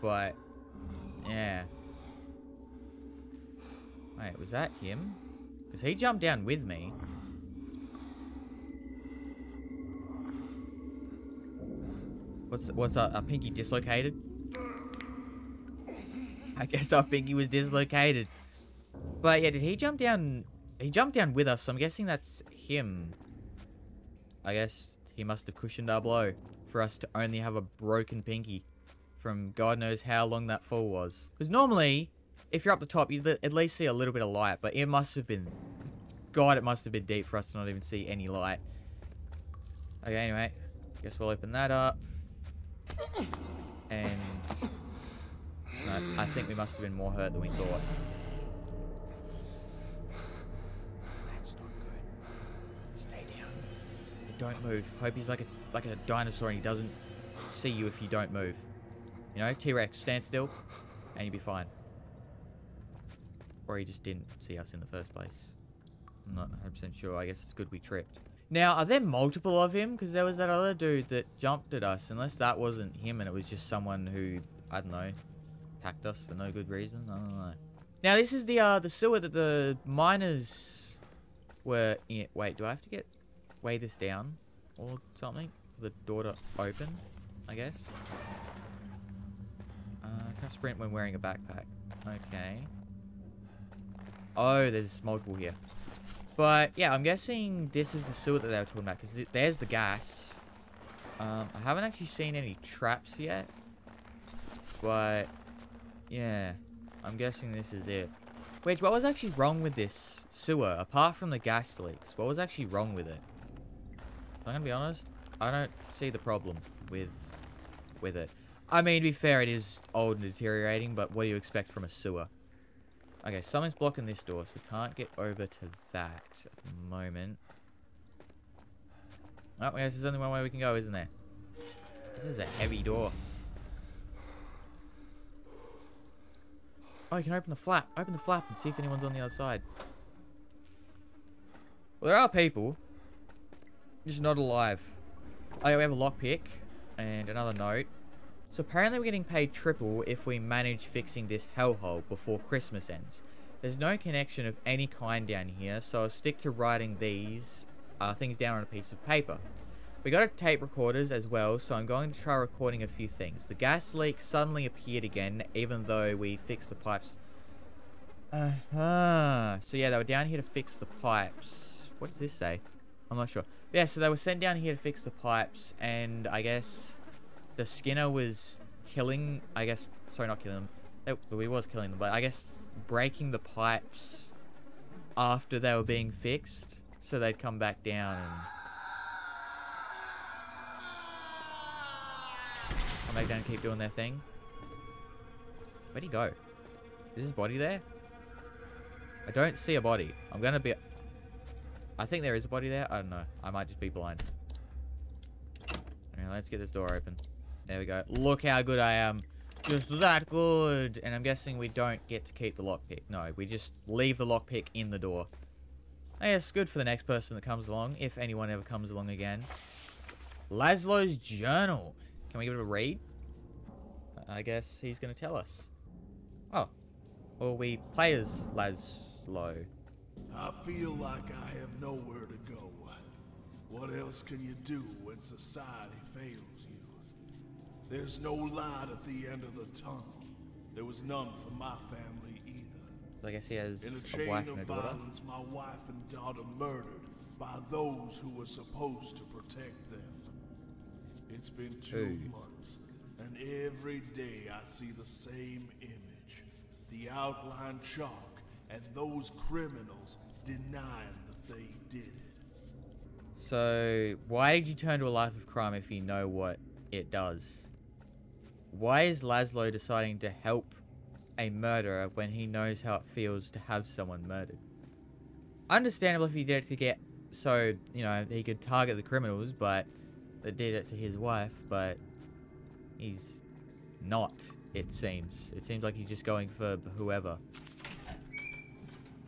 But yeah. Wait, was that him? Because he jumped down with me. What's what's up? Our pinky dislocated? I guess our pinky was dislocated. But yeah, did he jump down? He jumped down with us, so I'm guessing that's him. I guess he must have cushioned our blow for us to only have a broken pinky from God knows how long that fall was. Because normally, if you're up the top, you at least see a little bit of light, but it must have been... God, it must have been deep for us to not even see any light. Okay, anyway. Guess we'll open that up. And... No, I think we must have been more hurt than we thought. That's not good. Stay down. Don't move. Hope he's like a like a dinosaur and he doesn't see you if you don't move. You know, T-Rex, stand still, and you'll be fine. Or he just didn't see us in the first place. I'm not 100% sure. I guess it's good we tripped. Now, are there multiple of him? Because there was that other dude that jumped at us. Unless that wasn't him and it was just someone who, I don't know, attacked us for no good reason. I don't know. Now, this is the uh, the sewer that the miners were in. Wait, do I have to get weigh this down or something for the door to open? I guess. Uh, can I sprint when wearing a backpack? Okay. Oh, there's multiple here. But, yeah, I'm guessing this is the sewer that they were talking about. Because there's the gas. Um, I haven't actually seen any traps yet. But, yeah. I'm guessing this is it. Wait, what was actually wrong with this sewer? Apart from the gas leaks, what was actually wrong with it? I'm going to be honest. I don't see the problem with with it. I mean, to be fair, it is old and deteriorating, but what do you expect from a sewer? Okay, something's blocking this door, so we can't get over to that at the moment. Oh, guess there's only one way we can go, isn't there? This is a heavy door. Oh, you can open the flap. Open the flap and see if anyone's on the other side. Well, there are people. Just not alive. Oh, yeah, we have a lockpick. And another note. So apparently we're getting paid triple if we manage fixing this hellhole before Christmas ends. There's no connection of any kind down here, so I'll stick to writing these uh, things down on a piece of paper. We got a tape recorders as well, so I'm going to try recording a few things. The gas leak suddenly appeared again, even though we fixed the pipes. Uh -huh. So yeah, they were down here to fix the pipes. What does this say? I'm not sure. Yeah, so they were sent down here to fix the pipes, and I guess the Skinner was killing, I guess, sorry, not killing them. It, he was killing them, but I guess breaking the pipes after they were being fixed, so they'd come back down and come back down and keep doing their thing. Where'd he go? Is his body there? I don't see a body. I'm gonna be... I think there is a body there. I don't know. I might just be blind. Let's get this door open. There we go. Look how good I am. Just that good. And I'm guessing we don't get to keep the lockpick. No, we just leave the lockpick in the door. I guess good for the next person that comes along, if anyone ever comes along again. Laszlo's journal. Can we give it a read? I guess he's going to tell us. Oh. Or we play as Laszlo. I feel like I have nowhere to go. What else can you do when society fails? There's no light at the end of the tunnel. There was none for my family either. So I guess he has In a a, chain wife of and a daughter. violence, my wife and daughter murdered by those who were supposed to protect them. It's been two months, and every day I see the same image. The outline chalk, and those criminals denying that they did it. So, why did you turn to a life of crime if you know what it does? Why is Laszlo deciding to help a murderer when he knows how it feels to have someone murdered? Understandable if he did it to get so you know he could target the criminals, but that did it to his wife. But he's not. It seems. It seems like he's just going for whoever.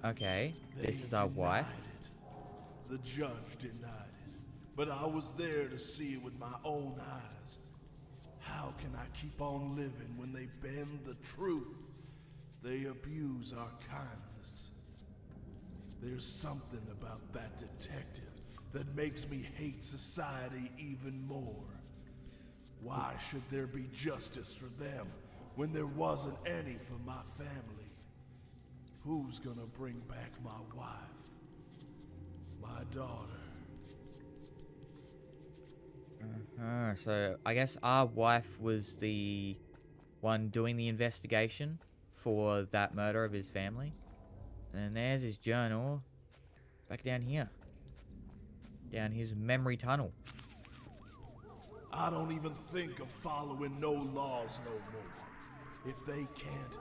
Okay, this is our wife. it. The judge denied it. But I was there to see it with my own eyes. How can I keep on living when they bend the truth? They abuse our kindness. There's something about that detective that makes me hate society even more. Why should there be justice for them when there wasn't any for my family? Who's gonna bring back my wife? My daughter. Uh, so I guess our wife was the one doing the investigation for that murder of his family. And there's his journal. Back down here. Down his memory tunnel. I don't even think of following no laws no more. If they can't,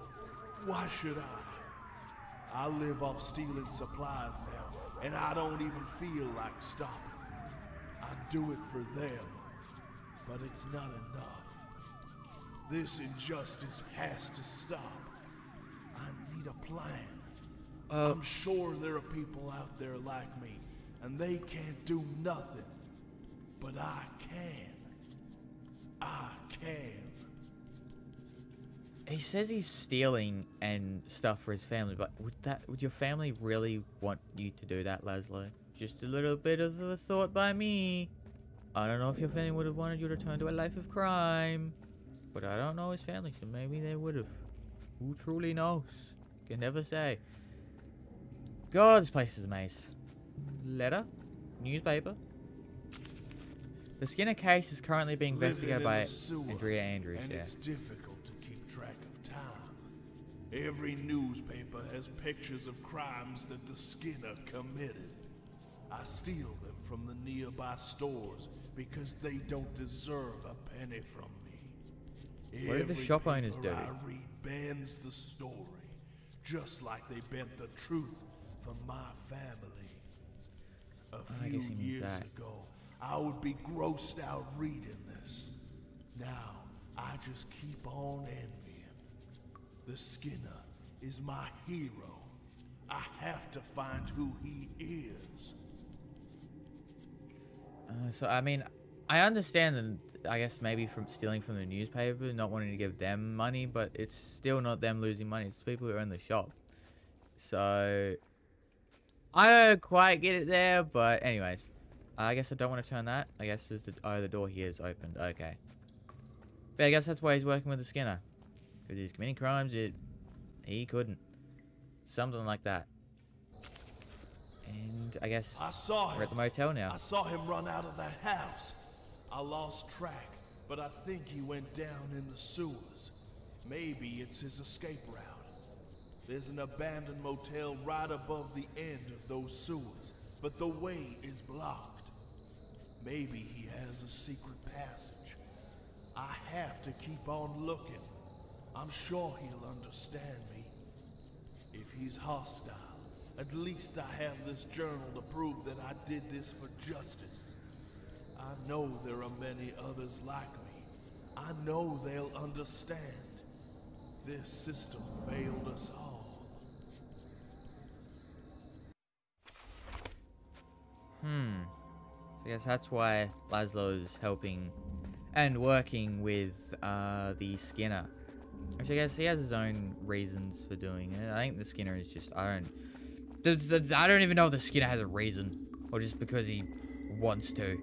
why should I? I live off stealing supplies now, and I don't even feel like stopping. I do it for them, but it's not enough. This injustice has to stop. I need a plan. Uh, I'm sure there are people out there like me, and they can't do nothing. But I can. I can. He says he's stealing and stuff for his family, but would that would your family really want you to do that, Laszlo? Just a little bit of a thought by me. I don't know if your family would have wanted you to turn to a life of crime, but I don't know his family, so maybe they would have. Who truly knows? Can never say. God, this place is a maze. Letter, newspaper. The Skinner case is currently being investigated in by sewer, Andrea Andrews. And yeah. it's difficult to keep track of time. Every newspaper has pictures of crimes that the Skinner committed. I steal them from the nearby stores because they don't deserve a penny from me. What did the shop owners do? I read bends the story, just like they bent the truth for my family. A few guess he means years that. ago, I would be grossed out reading this. Now, I just keep on envying. The Skinner is my hero. I have to find who he is. Uh, so I mean, I understand that I guess maybe from stealing from the newspaper, not wanting to give them money, but it's still not them losing money. It's people who own the shop. So I don't quite get it there, but anyways, I guess I don't want to turn that. I guess is the oh the door here is opened. Okay, but I guess that's why he's working with the Skinner, because he's committing crimes that he couldn't. Something like that. And I guess I saw him. we're at the motel now. I saw him run out of that house. I lost track, but I think he went down in the sewers. Maybe it's his escape route. There's an abandoned motel right above the end of those sewers, but the way is blocked. Maybe he has a secret passage. I have to keep on looking. I'm sure he'll understand me. If he's hostile, at least I have this journal to prove that I did this for justice. I know there are many others like me. I know they'll understand. This system failed us all. Hmm. So I guess that's why Laszlo's helping and working with uh, the Skinner. Which I guess he has his own reasons for doing it. I think the Skinner is just I don't. There's- there's- I don't even know if the Skinner has a reason, or just because he wants to.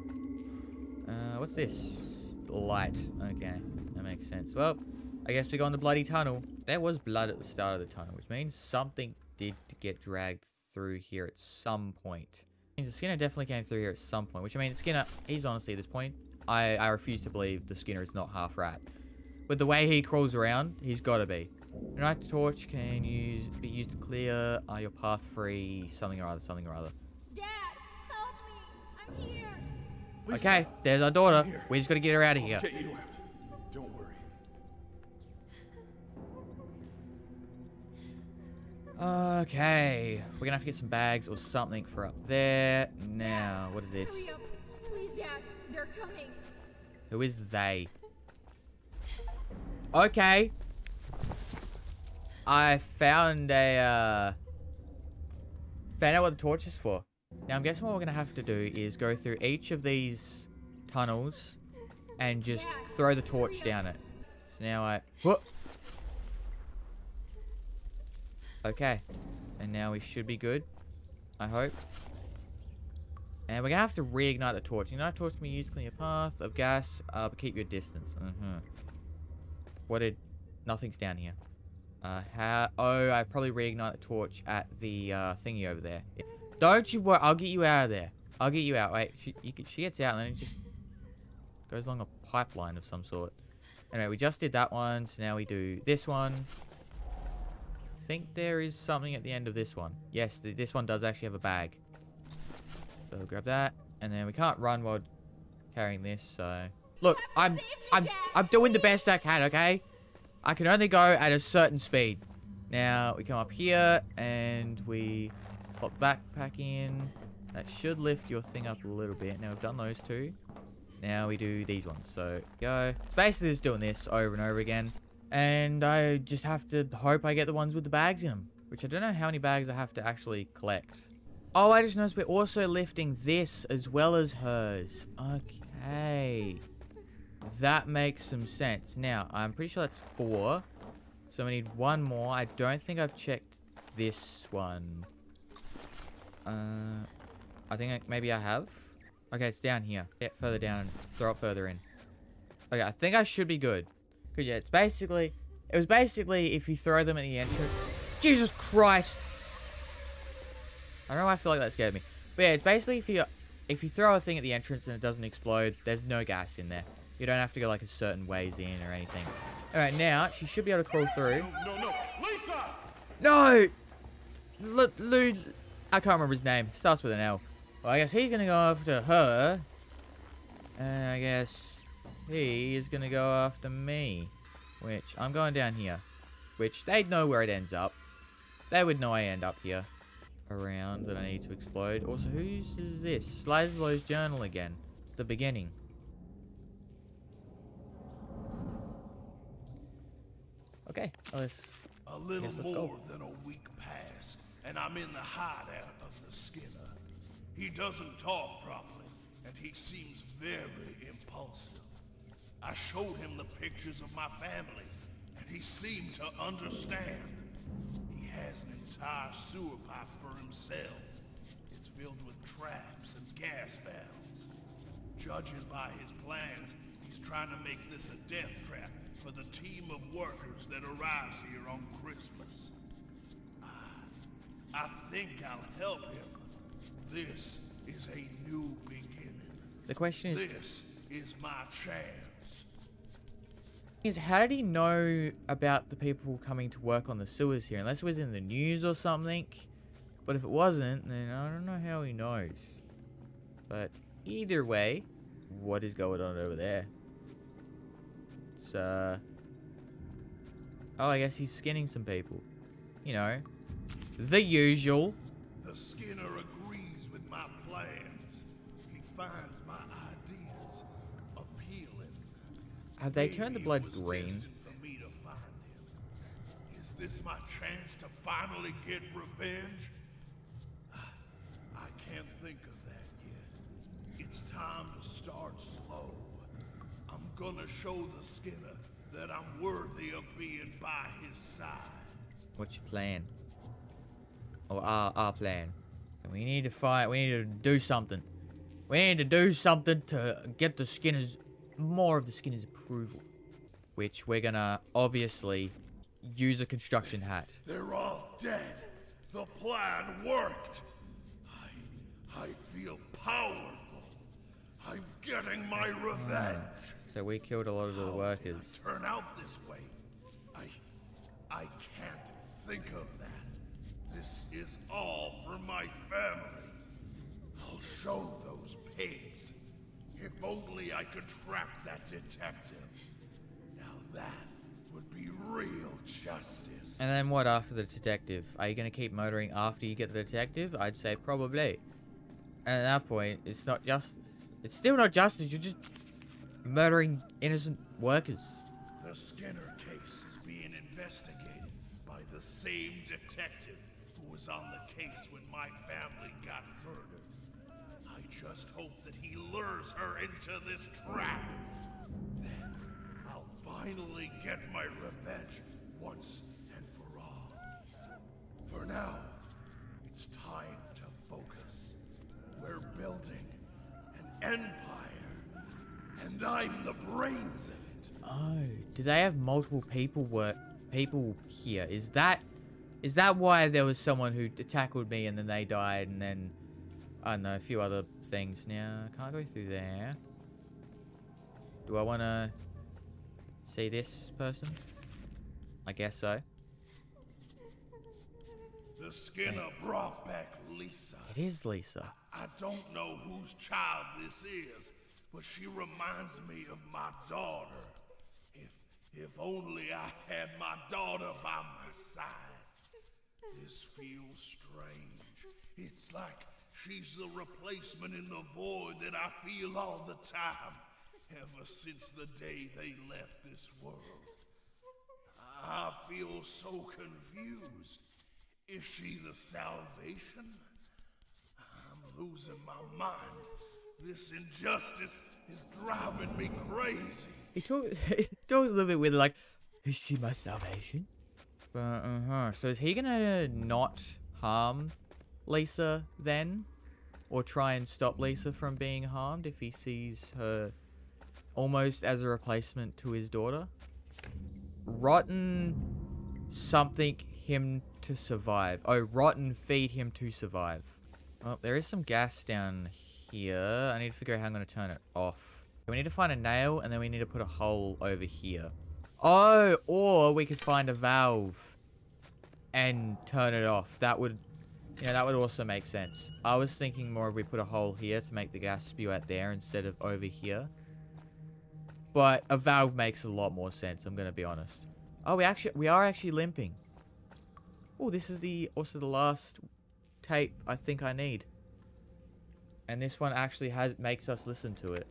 Uh, what's this? Light. Okay, that makes sense. Well, I guess we go in the bloody tunnel. There was blood at the start of the tunnel, which means something did get dragged through here at some point. The Skinner definitely came through here at some point, which I mean, Skinner, he's honestly at this point, I, I refuse to believe the Skinner is not half rat. With the way he crawls around, he's got to be. Night torch can use be used to clear uh, your path free something or other, something or other. Dad, help me! I'm here! Okay, there's our daughter. We just got to get her out of here. Get you out. Don't worry. Okay, we're gonna have to get some bags or something for up there. Now, what is this? Please, Dad. They're coming. Who is they? Okay. I found a, uh... Found out what the torch is for. Now, I'm guessing what we're gonna have to do is go through each of these tunnels and just throw the torch down it. So now I... What? Okay. And now we should be good. I hope. And we're gonna have to reignite the torch. You ignite torch can be used to clean your path of gas, uh, but keep your distance. Uh-huh. What did... Nothing's down here. Uh, how... Oh, I probably reignite the torch at the, uh, thingy over there. Don't you worry. I'll get you out of there. I'll get you out. Wait, she, you, she gets out and then it just goes along a pipeline of some sort. Anyway, we just did that one, so now we do this one. I think there is something at the end of this one. Yes, th this one does actually have a bag. So we'll grab that, and then we can't run while carrying this, so... Look, I'm, I'm, I'm doing the best I can, okay? I can only go at a certain speed. Now, we come up here, and we pop backpack in. That should lift your thing up a little bit. Now, we've done those two. Now we do these ones. So, go. It's basically just doing this over and over again. And I just have to hope I get the ones with the bags in them. Which I don't know how many bags I have to actually collect. Oh, I just noticed we're also lifting this as well as hers. Okay. That makes some sense. Now, I'm pretty sure that's four. So we need one more. I don't think I've checked this one. Uh, I think I, maybe I have. Okay, it's down here. Get further down and throw it further in. Okay, I think I should be good. Because, yeah, it's basically... It was basically if you throw them at the entrance... Jesus Christ! I don't know why I feel like that scared me. But yeah, it's basically if you if you throw a thing at the entrance and it doesn't explode, there's no gas in there. You don't have to go like a certain ways in or anything. Alright, now, she should be able to crawl through. No, no, Lisa! No! L Lude... I can't remember his name. Starts with an L. Well, I guess he's gonna go after her. And I guess he is gonna go after me. Which, I'm going down here. Which, they'd know where it ends up. They would know I end up here. Around that I need to explode. Also, whose is this? Laszlo's journal again. The beginning. Okay, oh, well, let's... A little Yes, let's more go. than a week passed, and I'm in the hideout of the Skinner. He doesn't talk properly, and he seems very impulsive. I showed him the pictures of my family, and he seemed to understand. He has an entire sewer pipe for himself. It's filled with traps and gas valves. Judging by his plans, he's trying to make this a death trap for the team of workers that arrives here on Christmas. Ah, I think I'll help him. This is a new beginning. The question is, This is my chance. is how did he know about the people coming to work on the sewers here? Unless it was in the news or something. But if it wasn't, then I don't know how he knows. But either way, what is going on over there? Uh... Oh, I guess he's skinning some people. You know, the usual. The Skinner agrees with my plans. He finds my ideas appealing. Have they turned the blood green? for me to find him. Is this my chance to finally get revenge? I can't think of that yet. It's time to start slow. Gonna show the Skinner that I'm worthy of being by his side. What's your plan? Or our, our plan? We need to fight. We need to do something. We need to do something to get the Skinners, more of the Skinners' approval. Which we're gonna obviously use a construction hat. They're all dead. The plan worked. I, I feel powerful. I'm getting my revenge. So we killed a lot of the workers. Turn out this way. I, I can't think of that. This is all for my family. I'll show those pigs. If only I could trap that detective. Now that would be real justice. And then what after the detective? Are you going to keep murdering after you get the detective? I'd say probably. And at that point, it's not just... It's still not justice. You're just murdering innocent workers. The Skinner case is being investigated by the same detective who was on the case when my family got murdered. I just hope that he lures her into this trap. Then I'll finally get my revenge once and for all. For now, it's time to focus. We're building an empire, and I'm the brains of it. Oh, do they have multiple people work people here? Is that is that why there was someone who tackled me and then they died and then I don't know a few other things. Now can't go through there. Do I want to see this person? I guess so. The Skinner brought back Lisa. It is Lisa. I don't know whose child this is, but she reminds me of my daughter. If if only I had my daughter by my side. This feels strange. It's like she's the replacement in the void that I feel all the time, ever since the day they left this world. I feel so confused. Is she the salvation? I'm losing my mind. This injustice is driving me crazy. He talks, he talks a little bit weird, like, is she my salvation? But, uh-huh. So is he gonna not harm Lisa then? Or try and stop Lisa from being harmed if he sees her almost as a replacement to his daughter? Rotten something him to survive. Oh, rotten feed him to survive. Well, there is some gas down here. I need to figure out how I'm going to turn it off. We need to find a nail, and then we need to put a hole over here. Oh, or we could find a valve and turn it off. That would, you know, that would also make sense. I was thinking more if we put a hole here to make the gas spew out there instead of over here. But a valve makes a lot more sense, I'm going to be honest. Oh, we actually, we are actually limping. Oh, this is the, also the last tape I think I need. And this one actually has, makes us listen to it.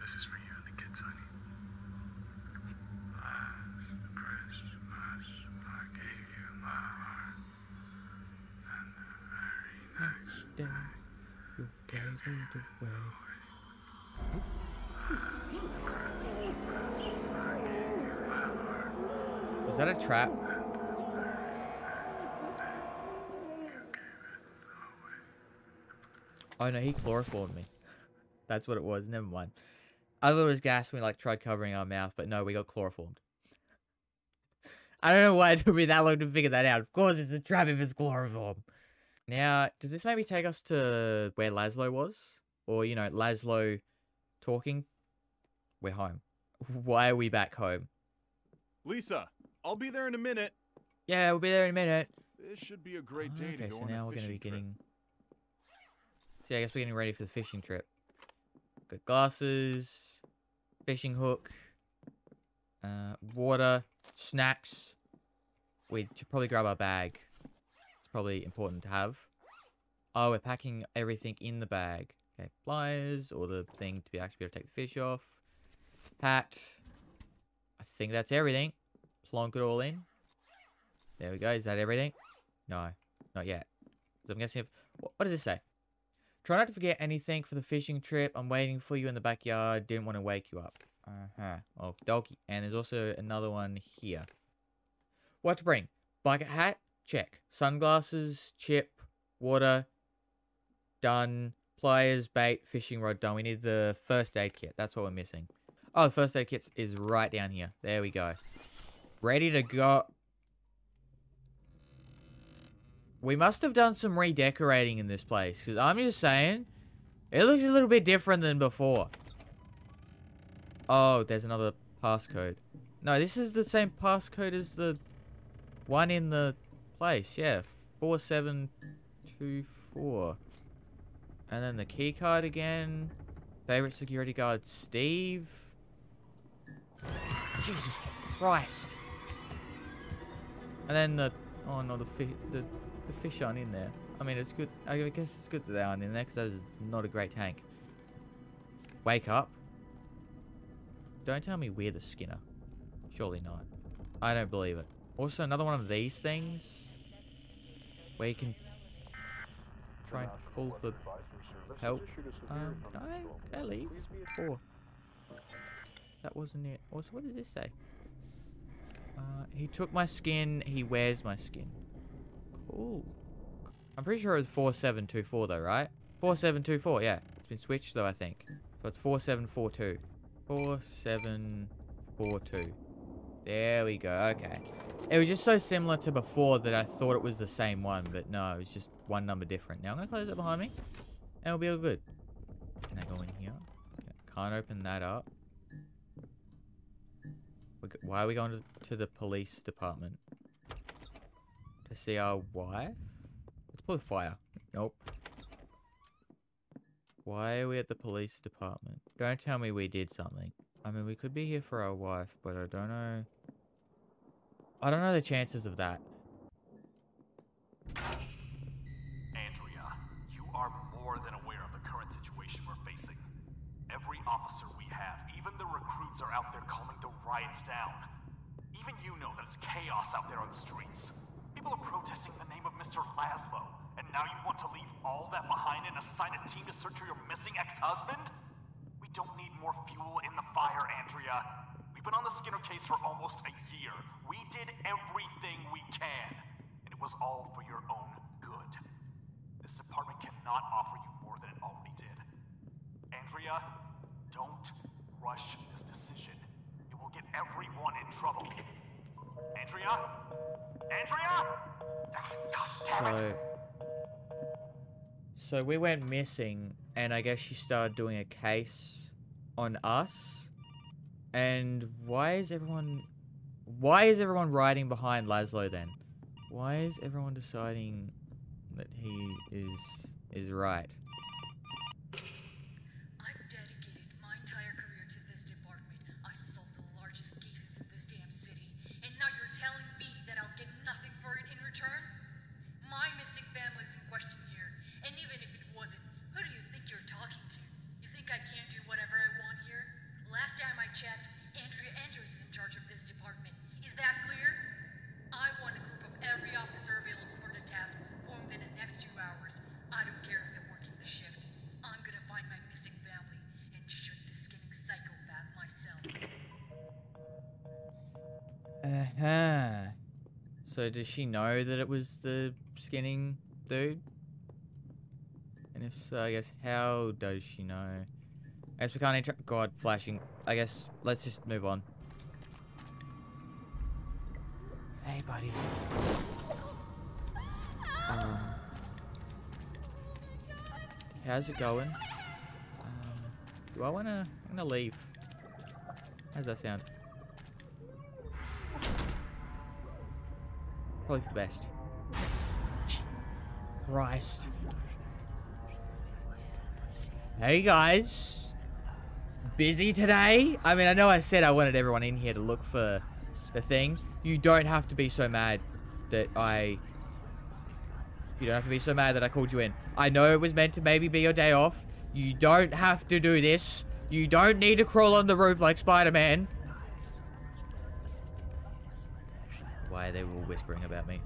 This is for you and the kids, honey. Last Christmas, I gave you my heart. And the very next Day, you gave it away. Was that a trap? Oh no, he chloroformed me. That's what it was. Never mind. I thought it was gas we like tried covering our mouth, but no, we got chloroformed. I don't know why it took me that long to figure that out. Of course, it's a trap if it's chloroform. Now, does this maybe take us to where Laszlo was? Or, you know, Laszlo talking? We're home. Why are we back home? Lisa, I'll be there in a minute. Yeah, we'll be there in a minute. This should be a great oh, day okay, to go so now we're going to be getting... So yeah, I guess we're getting ready for the fishing trip. Got glasses, fishing hook, uh, water, snacks. We should probably grab our bag. It's probably important to have. Oh, we're packing everything in the bag. Okay, pliers, or the thing to be actually able to take the fish off. Hat. I think that's everything. Plonk it all in. There we go. Is that everything? No, not yet. 'Cause I'm guessing if... What, what does this say? Try not to forget anything for the fishing trip. I'm waiting for you in the backyard. Didn't want to wake you up. Uh-huh. Oh, dokie. And there's also another one here. What to bring? Bucket hat? Check. Sunglasses, chip, water, done. Pliers, bait, fishing rod, done. We need the first aid kit. That's what we're missing. Oh, the first aid kit is right down here. There we go. Ready to go. We must have done some redecorating in this place. Because I'm just saying, it looks a little bit different than before. Oh, there's another passcode. No, this is the same passcode as the one in the place. Yeah, 4724. And then the key card again. Favorite security guard, Steve. Jesus Christ. And then the oh no, the the the fish aren't in there. I mean, it's good. I guess it's good that they aren't in there because that is not a great tank. Wake up. Don't tell me we're the Skinner. Surely not. I don't believe it. Also, another one of these things where you can try and call for help. Um, can I, can I leave? Or that wasn't it. Also, what does this say? Uh, he took my skin. He wears my skin. Cool. I'm pretty sure it was 4724 though, right? 4724, yeah. It's been switched though, I think. So it's 4742. 4742. There we go, okay. It was just so similar to before that I thought it was the same one, but no, it was just one number different. Now I'm to close it behind me, and it'll be all good. Can I go in here? Can't open that up. Why are we going to the police department? To see our wife? Let's put the fire. Nope. Why are we at the police department? Don't tell me we did something. I mean, we could be here for our wife, but I don't know. I don't know the chances of that. Andrea, you are more than aware of the current situation we're facing. Every officer we have, even the recruits, are out there calming the riots down. Even you know that it's chaos out there on the streets. People are protesting in the name of Mr. Laszlo, and now you want to leave all that behind and assign a team to search for your missing ex-husband? We don't need more fuel in the fire, Andrea. We've been on the Skinner case for almost a year. We did everything we can, and it was all for your own good. This department cannot offer you more than it already did. Andrea, don't rush this decision. It will get everyone in trouble. Andrea? Andrea? Ah, God! So, so we went missing, and I guess she started doing a case on us. And why is everyone why is everyone riding behind Laszlo then? Why is everyone deciding that he is is right? She know that it was the skinning dude? And if so, I guess how does she know? I guess we can't inter- God, flashing. I guess let's just move on. Hey, buddy. Um, how's it going? Um, do I wanna? I'm gonna leave. How's that sound? Probably for the best. Christ. Hey guys. Busy today? I mean, I know I said I wanted everyone in here to look for the thing. You don't have to be so mad that I... You don't have to be so mad that I called you in. I know it was meant to maybe be your day off. You don't have to do this. You don't need to crawl on the roof like Spider-Man. Why they all whispering about me?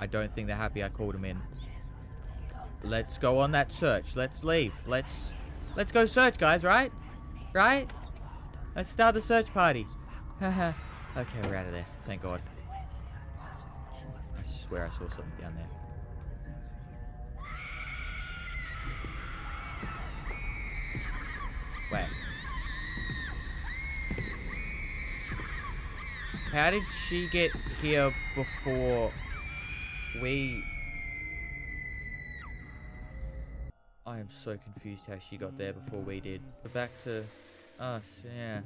I don't think they're happy I called them in. Let's go on that search. Let's leave. Let's let's go search, guys, right? Right? Let's start the search party. Haha. okay, we're out of there. Thank God. I swear I saw something down there. Wait. How did she get here before we... I am so confused how she got there before we did. But back to us, yeah.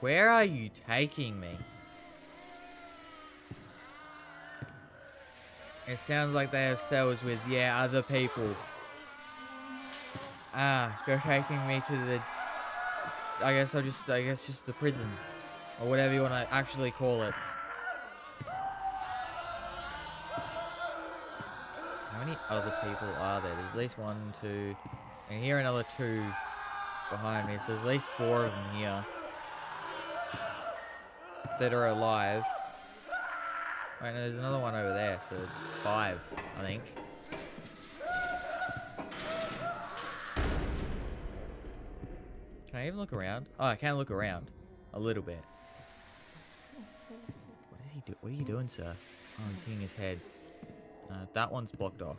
Where are you taking me? It sounds like they have cells with, yeah, other people. Ah, you're taking me to the... I guess I'll just, I guess just the prison. Or whatever you want to actually call it. How many other people are there? There's at least one, two... And here another two behind me. So there's at least four of them here. That are alive. Wait, no, there's another one over there, so five, I think. Can I even look around? Oh, I can look around. A little bit. What is he do? What are you doing, sir? Oh, I'm seeing his head. Uh, that one's blocked off.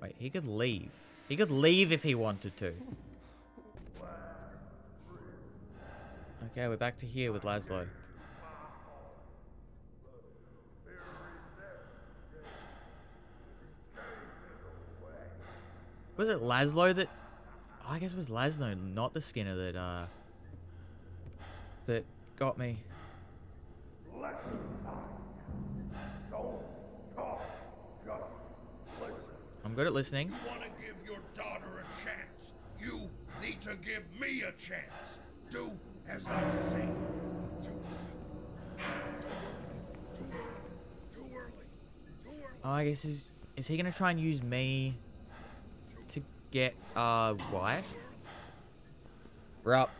Wait, he could leave. He could leave if he wanted to. Okay, we're back to here with Laszlo. Was it Laszlo that... Oh, I guess it was Laszlo, not the Skinner that, uh... That got me. I'm good at listening. You want to give your daughter a chance. You need to give me a chance. Do as I say. Too, too early. Too early. Oh, I guess is is he gonna try and use me get uh, a wife? We're up.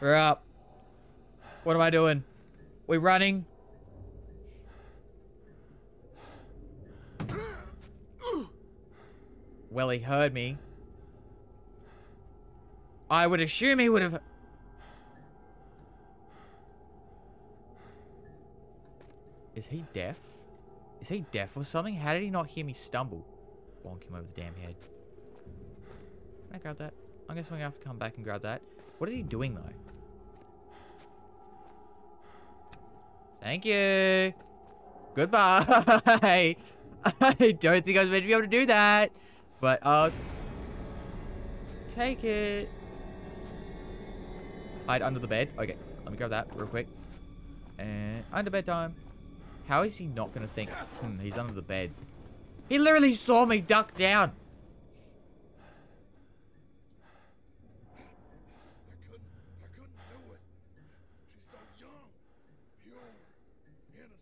We're up. What am I doing? We running? Well, he heard me. I would assume he would have... Is he deaf? Is he deaf or something? How did he not hear me stumble? Bonk him over the damn head. I grab that? I guess we're gonna have to come back and grab that. What is he doing though? Thank you. Goodbye. I don't think I was meant to be able to do that. But I'll take it. Hide under the bed. Okay, let me grab that real quick. And under bed time. How is he not to think, hmm, he's under the bed? He literally saw me duck down. I couldn't. I couldn't do it. She's so young, pure, innocent.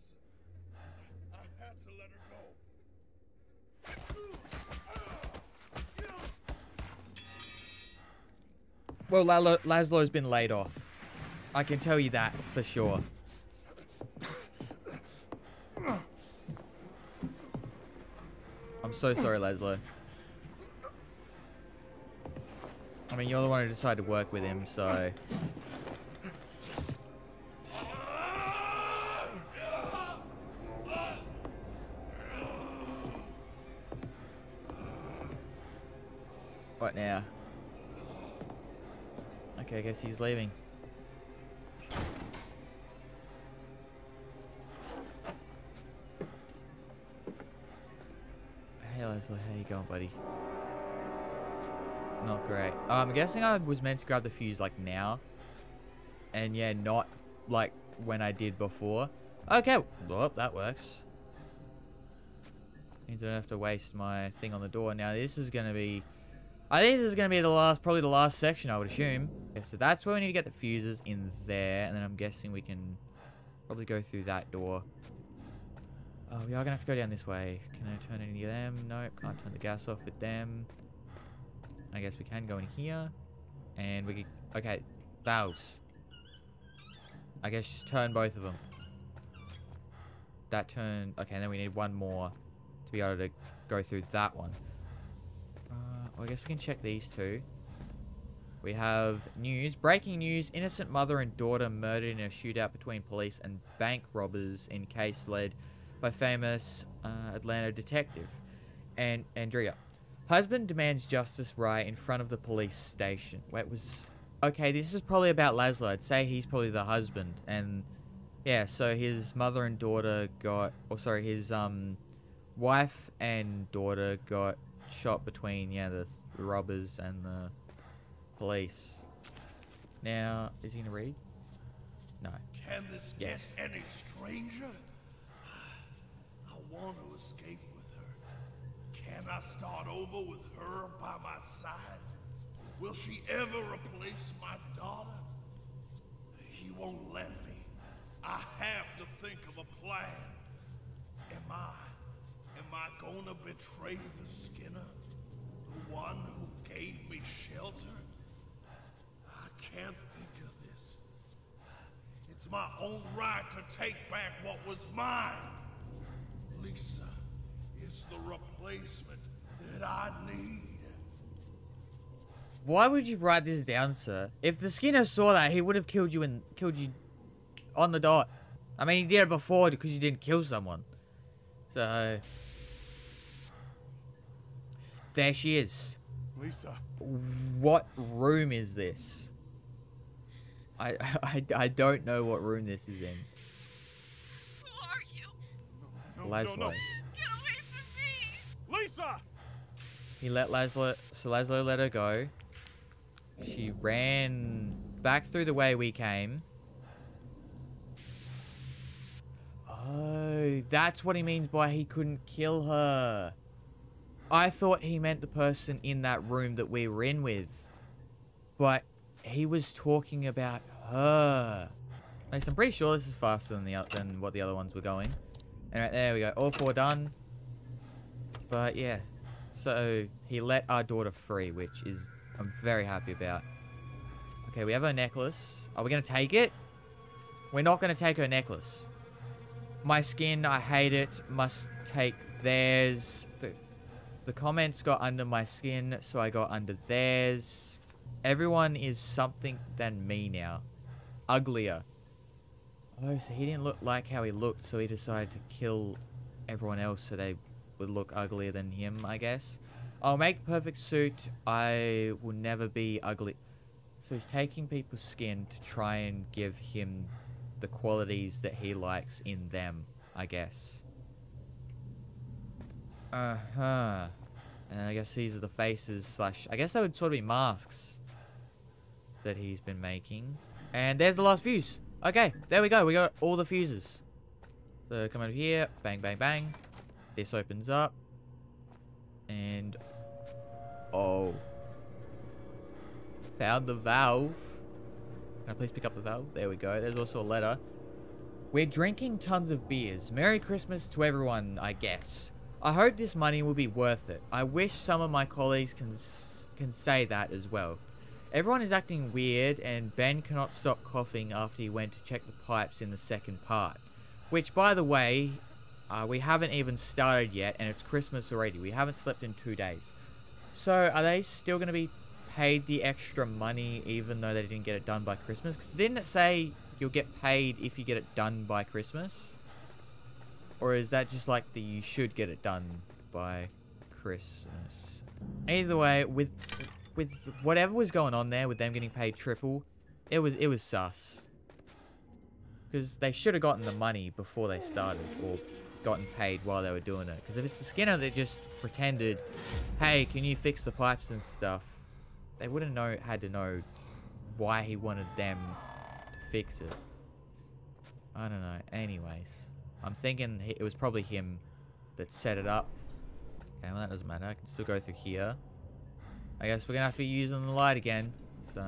I, I had to let her go. Well, Laszlo's been laid off. I can tell you that for sure. I'm so sorry, Laszlo. I mean, you're the one who decided to work with him, so... What now? Okay, I guess he's leaving. Hey Leslie, how you going, buddy? Not great. I'm guessing I was meant to grab the fuse like now. And yeah, not like when I did before. Okay, well, that works. Means I don't have to waste my thing on the door. Now this is gonna be I think this is going to be the last, probably the last section, I would assume. Okay, so that's where we need to get the fuses in there, and then I'm guessing we can probably go through that door. Oh, we are going to have to go down this way. Can I turn any of them? Nope, can't turn the gas off with them. I guess we can go in here, and we can, okay, valves. I guess just turn both of them. That turn, okay, and then we need one more to be able to go through that one. Well, I guess we can check these two. We have news. Breaking news. Innocent mother and daughter murdered in a shootout between police and bank robbers in case led by famous uh, Atlanta detective and Andrea. Husband demands justice right in front of the police station. Wait, was... Okay, this is probably about Laszlo. I'd say he's probably the husband. And, yeah, so his mother and daughter got... Or, sorry, his, um... Wife and daughter got shot between yeah the, the robbers and the police. Now, is he gonna read? No. Can this Yes. get any stranger? I want to escape with her. Can I start over with her by my side? Will she ever replace my daughter? He won't let me. I have to think of a plan. Am I, am I gonna betray the Skinner? One who gave me shelter? I can't think of this. It's my own right to take back what was mine. Lisa is the replacement that I need. Why would you write this down, sir? If the Skinner saw that, he would have killed you and killed you on the dot. I mean, he did it before because you didn't kill someone. So there she is. Lisa. What room is this? I I, I don't know what room this is in. Who are you? No, Laszlo. no, no. Get away from me! Lisa! He let Laszlo, so Laszlo let her go. She ran back through the way we came. Oh, that's what he means by he couldn't kill her. I thought he meant the person in that room that we were in with. But he was talking about her. At least I'm pretty sure this is faster than the than what the other ones were going. And right there we go. All four done. But yeah, so he let our daughter free, which is I'm very happy about. Okay, we have her necklace. Are we gonna take it? We're not gonna take her necklace. My skin, I hate it. Must take theirs. The, the comments got under my skin, so I got under theirs. Everyone is something than me now. Uglier. Oh, so he didn't look like how he looked, so he decided to kill everyone else so they would look uglier than him, I guess. I'll make the perfect suit. I will never be ugly. So he's taking people's skin to try and give him the qualities that he likes in them, I guess. Uh-huh. And I guess these are the faces slash... I guess they would sort of be masks that he's been making. And there's the last fuse. Okay, there we go. We got all the fuses. So come over here. Bang, bang, bang. This opens up. And... Oh. Found the valve. Can I please pick up the valve? There we go. There's also a letter. We're drinking tons of beers. Merry Christmas to everyone, I guess. I hope this money will be worth it. I wish some of my colleagues can can say that as well. Everyone is acting weird, and Ben cannot stop coughing after he went to check the pipes in the second part. Which, by the way, uh, we haven't even started yet, and it's Christmas already. We haven't slept in two days. So, are they still going to be paid the extra money even though they didn't get it done by Christmas? Because didn't it say you'll get paid if you get it done by Christmas? Or is that just like the you should get it done by Christmas? Either way, with with whatever was going on there with them getting paid triple, it was it was sus. Because they should have gotten the money before they started, or gotten paid while they were doing it. Because if it's the Skinner that just pretended, hey, can you fix the pipes and stuff, they wouldn't know had to know why he wanted them to fix it. I don't know. Anyways, I'm thinking it was probably him that set it up. Okay, well that doesn't matter. I can still go through here. I guess we're gonna have to be using the light again. So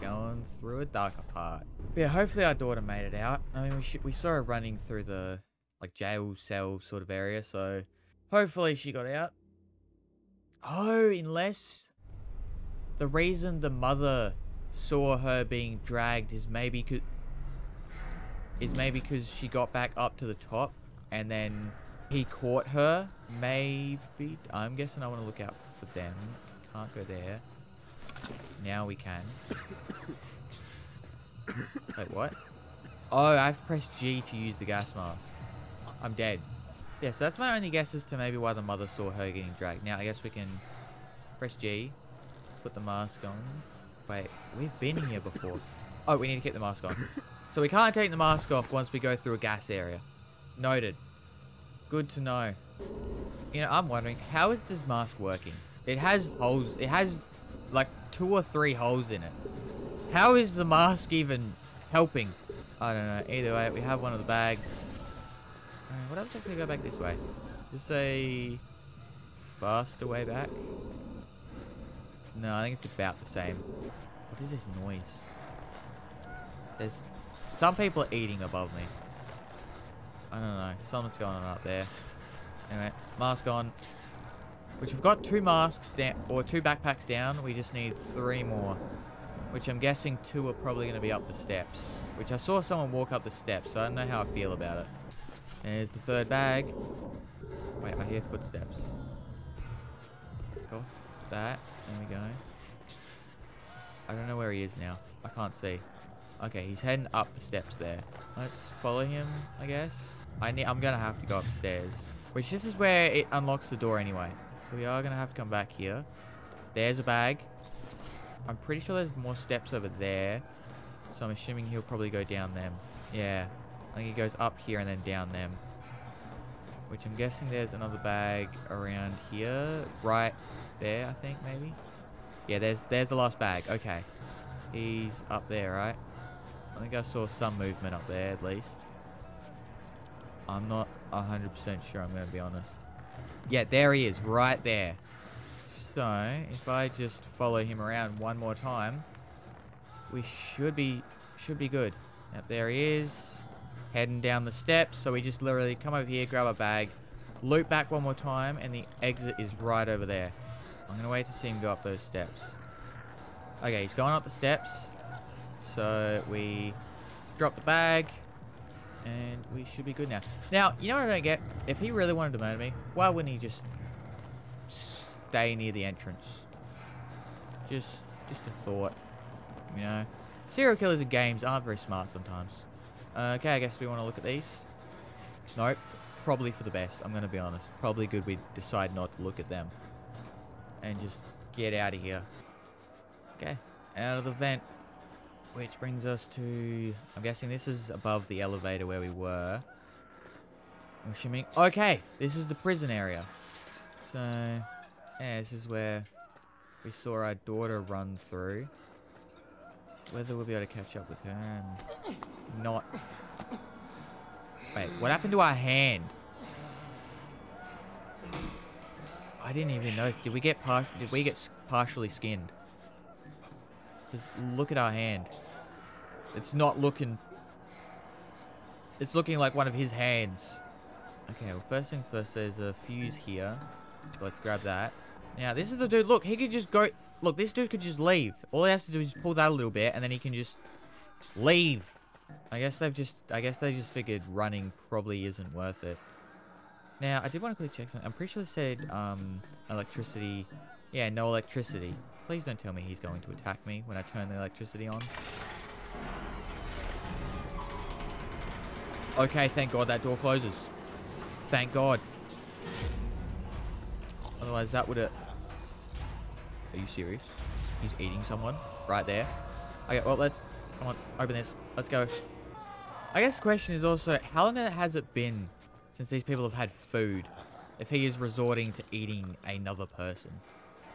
going through a darker part. But yeah, hopefully our daughter made it out. I mean, we we saw her running through the like jail cell sort of area, so hopefully she got out. Oh, unless the reason the mother saw her being dragged is maybe is maybe because she got back up to the top and then he caught her. Maybe I'm guessing I want to look out for them. Can't go there. Now we can. Wait, what? Oh, I have to press G to use the gas mask. I'm dead. Yeah, so that's my only guess as to maybe why the mother saw her getting dragged. Now, I guess we can press G, put the mask on. Wait, we've been here before. Oh, we need to keep the mask on. So we can't take the mask off once we go through a gas area. Noted. Good to know. You know, I'm wondering, how is this mask working? It has holes. It has like two or three holes in it. How is the mask even helping? I don't know. Either way, we have one of the bags. Uh, what happens if we go back this way? Just a faster way back? No, I think it's about the same. What is this noise? There's some people are eating above me. I don't know. Something's going on up there. Anyway, mask on. Which we've got two masks down, or two backpacks down. We just need three more. Which I'm guessing two are probably going to be up the steps. Which I saw someone walk up the steps, so I don't know how I feel about it. There's the third bag. Wait, I hear footsteps. Off that. There we go. I don't know where he is now. I can't see. Okay, he's heading up the steps there. Let's follow him, I guess. I need, I'm going to have to go upstairs. Which this is where it unlocks the door anyway. So we are going to have to come back here. There's a bag. I'm pretty sure there's more steps over there. So I'm assuming he'll probably go down them. Yeah. I think he goes up here and then down them. Which I'm guessing there's another bag around here. Right there, I think, maybe. Yeah, there's there's the last bag. Okay. He's up there, right? I think I saw some movement up there, at least. I'm not 100% sure, I'm going to be honest. Yeah, there he is, right there. So, if I just follow him around one more time, we should be should be good. Yep, there he is. Heading down the steps. So we just literally come over here, grab a bag, loop back one more time, and the exit is right over there. I'm going to wait to see him go up those steps. Okay, he's going up the steps. So we drop the bag. And we should be good now. Now, you know what I don't get? If he really wanted to murder me, why wouldn't he just stay near the entrance? Just, just a thought. You know? Serial killers in games aren't very smart sometimes. Uh, okay, I guess we want to look at these. Nope. Probably for the best, I'm going to be honest. Probably good we decide not to look at them. And just get out of here. Okay. Out of the vent. Which brings us to... I'm guessing this is above the elevator where we were. I'm assuming... Okay! This is the prison area. So... Yeah, this is where we saw our daughter run through. Whether we'll be able to catch up with her and not... Wait, what happened to our hand? I didn't even know. Did we get par Did we get partially skinned? Because look at our hand. It's not looking... It's looking like one of his hands. Okay, well, first things first, there's a fuse here. So let's grab that. Now, this is the dude. Look, he could just go... Look, this dude could just leave. All he has to do is pull that a little bit, and then he can just leave. I guess they've just... I guess they just figured running probably isn't worth it. Now, I did want to quickly check something. I'm pretty sure it said um, electricity... Yeah, no electricity. Please don't tell me he's going to attack me when I turn the electricity on. Okay, thank God that door closes. Thank God. Otherwise, that would have... Are you serious? He's eating someone right there. Okay, well, let's... Come on, open this. Let's go. I guess the question is also, how long has it been since these people have had food if he is resorting to eating another person?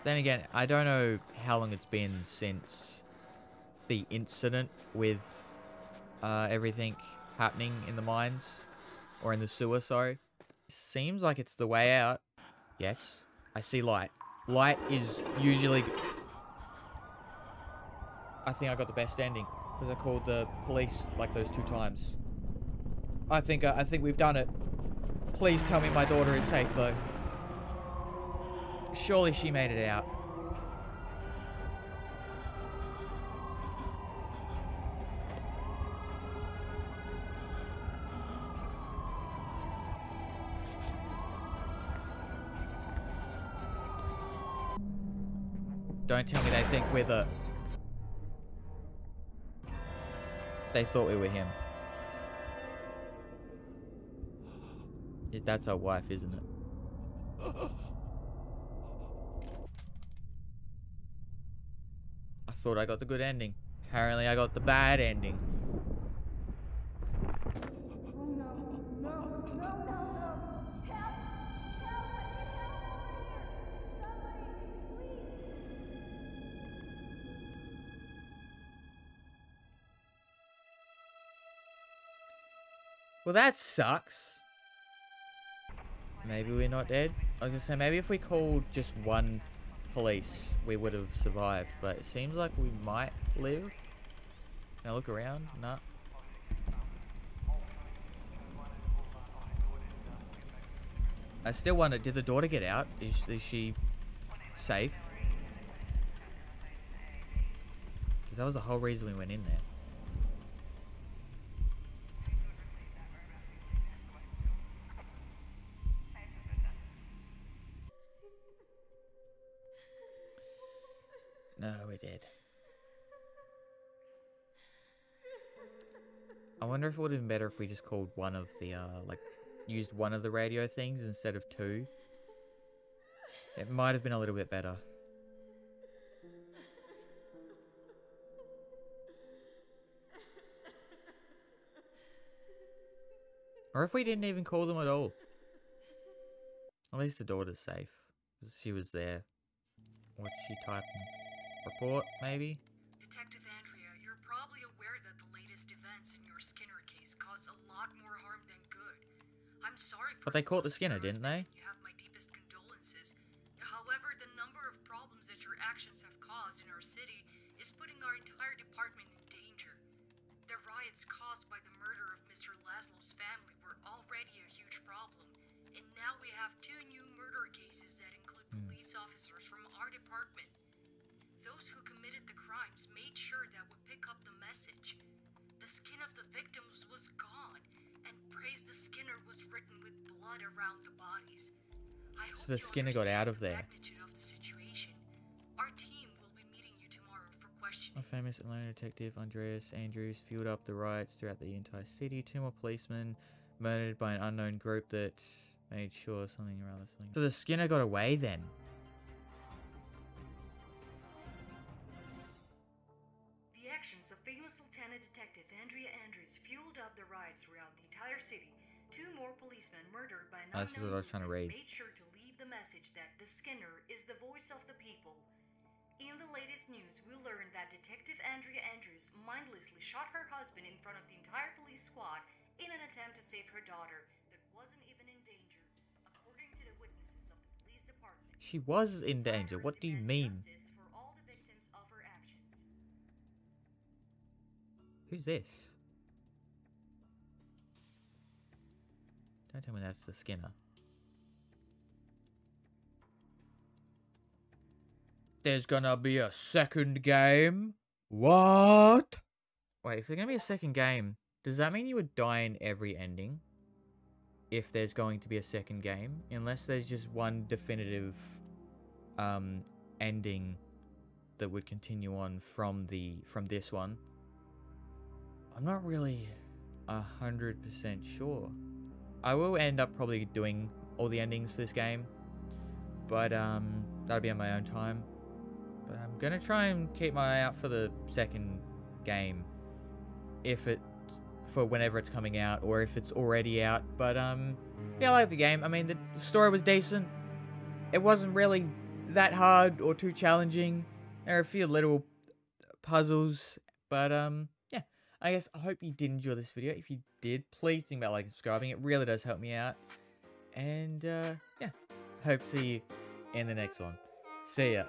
Then again, I don't know how long it's been since the incident with uh, everything happening in the mines. Or in the sewer, sorry. Seems like it's the way out. Yes, I see light. Light is usually... I think I got the best ending. Because I called the police like those two times. I think uh, I think we've done it. Please tell me my daughter is safe though. Surely she made it out. Don't tell me they think we're the... They thought we were him. That's our wife, isn't it? thought I got the good ending. Apparently I got the bad ending. Well, that sucks. Maybe we're not dead. I was gonna say, maybe if we called just one police, we would have survived. But it seems like we might live. I look around? Nah. I still wonder, did the daughter get out? Is, is she safe? Because that was the whole reason we went in there. We did. I wonder if it would have been better if we just called one of the, uh, like, used one of the radio things instead of two. It might have been a little bit better. Or if we didn't even call them at all. At least the daughter's safe. She was there. What's she typing? Report, maybe? Detective Andrea, you're probably aware that the latest events in your Skinner case caused a lot more harm than good. I'm sorry for But they caught the Skinner, didn't they? You have my deepest condolences. However, the number of problems that your actions have caused in our city is putting our entire department in danger. The riots caused by the murder of Mr. Laszlo's family were already a huge problem, and now we have two new murder cases that include Hmm. police officers from our department. Those who committed the crimes made sure that we pick up the message. The skin of the victims was gone, and praise the Skinner was written with blood around the bodies. I hope So the Skinner got out of the there. of the. Our team will be meeting you tomorrow for questioning. A famous Atlanta detective, Andreas Andrews, fueled up the riots throughout the entire city. Two more policemen murdered by an unknown group that made sure something or other. Something. So the Skinner got away then. Throughout the entire city. Two more policemen murdered by an unknown what I was trying to read. made sure to leave the message that the Skinner is the voice of the people. In the latest news, we learned that Detective Andrea Andrews mindlessly shot her husband in front of the entire police squad in an attempt to save her daughter that wasn't even in danger, according to the witnesses of the police department. She was in danger. What do you mean? Who's for Don't tell me that's the Skinner. There's gonna be a second game? What? Wait, if there's gonna be a second game, does that mean you would die in every ending? If there's going to be a second game? Unless there's just one definitive um ending that would continue on from the from this one. I'm not really a hundred percent sure. I will end up probably doing all the endings for this game, but um, that'll be on my own time. But I'm gonna try and keep my eye out for the second game, if it for whenever it's coming out or if it's already out. But um, yeah, I like the game. I mean, the story was decent. It wasn't really that hard or too challenging. There are a few little puzzles, but um. I guess I hope you did enjoy this video. If you did, please think about liking and subscribing. It really does help me out. And uh, yeah, hope to see you in the next one. See ya.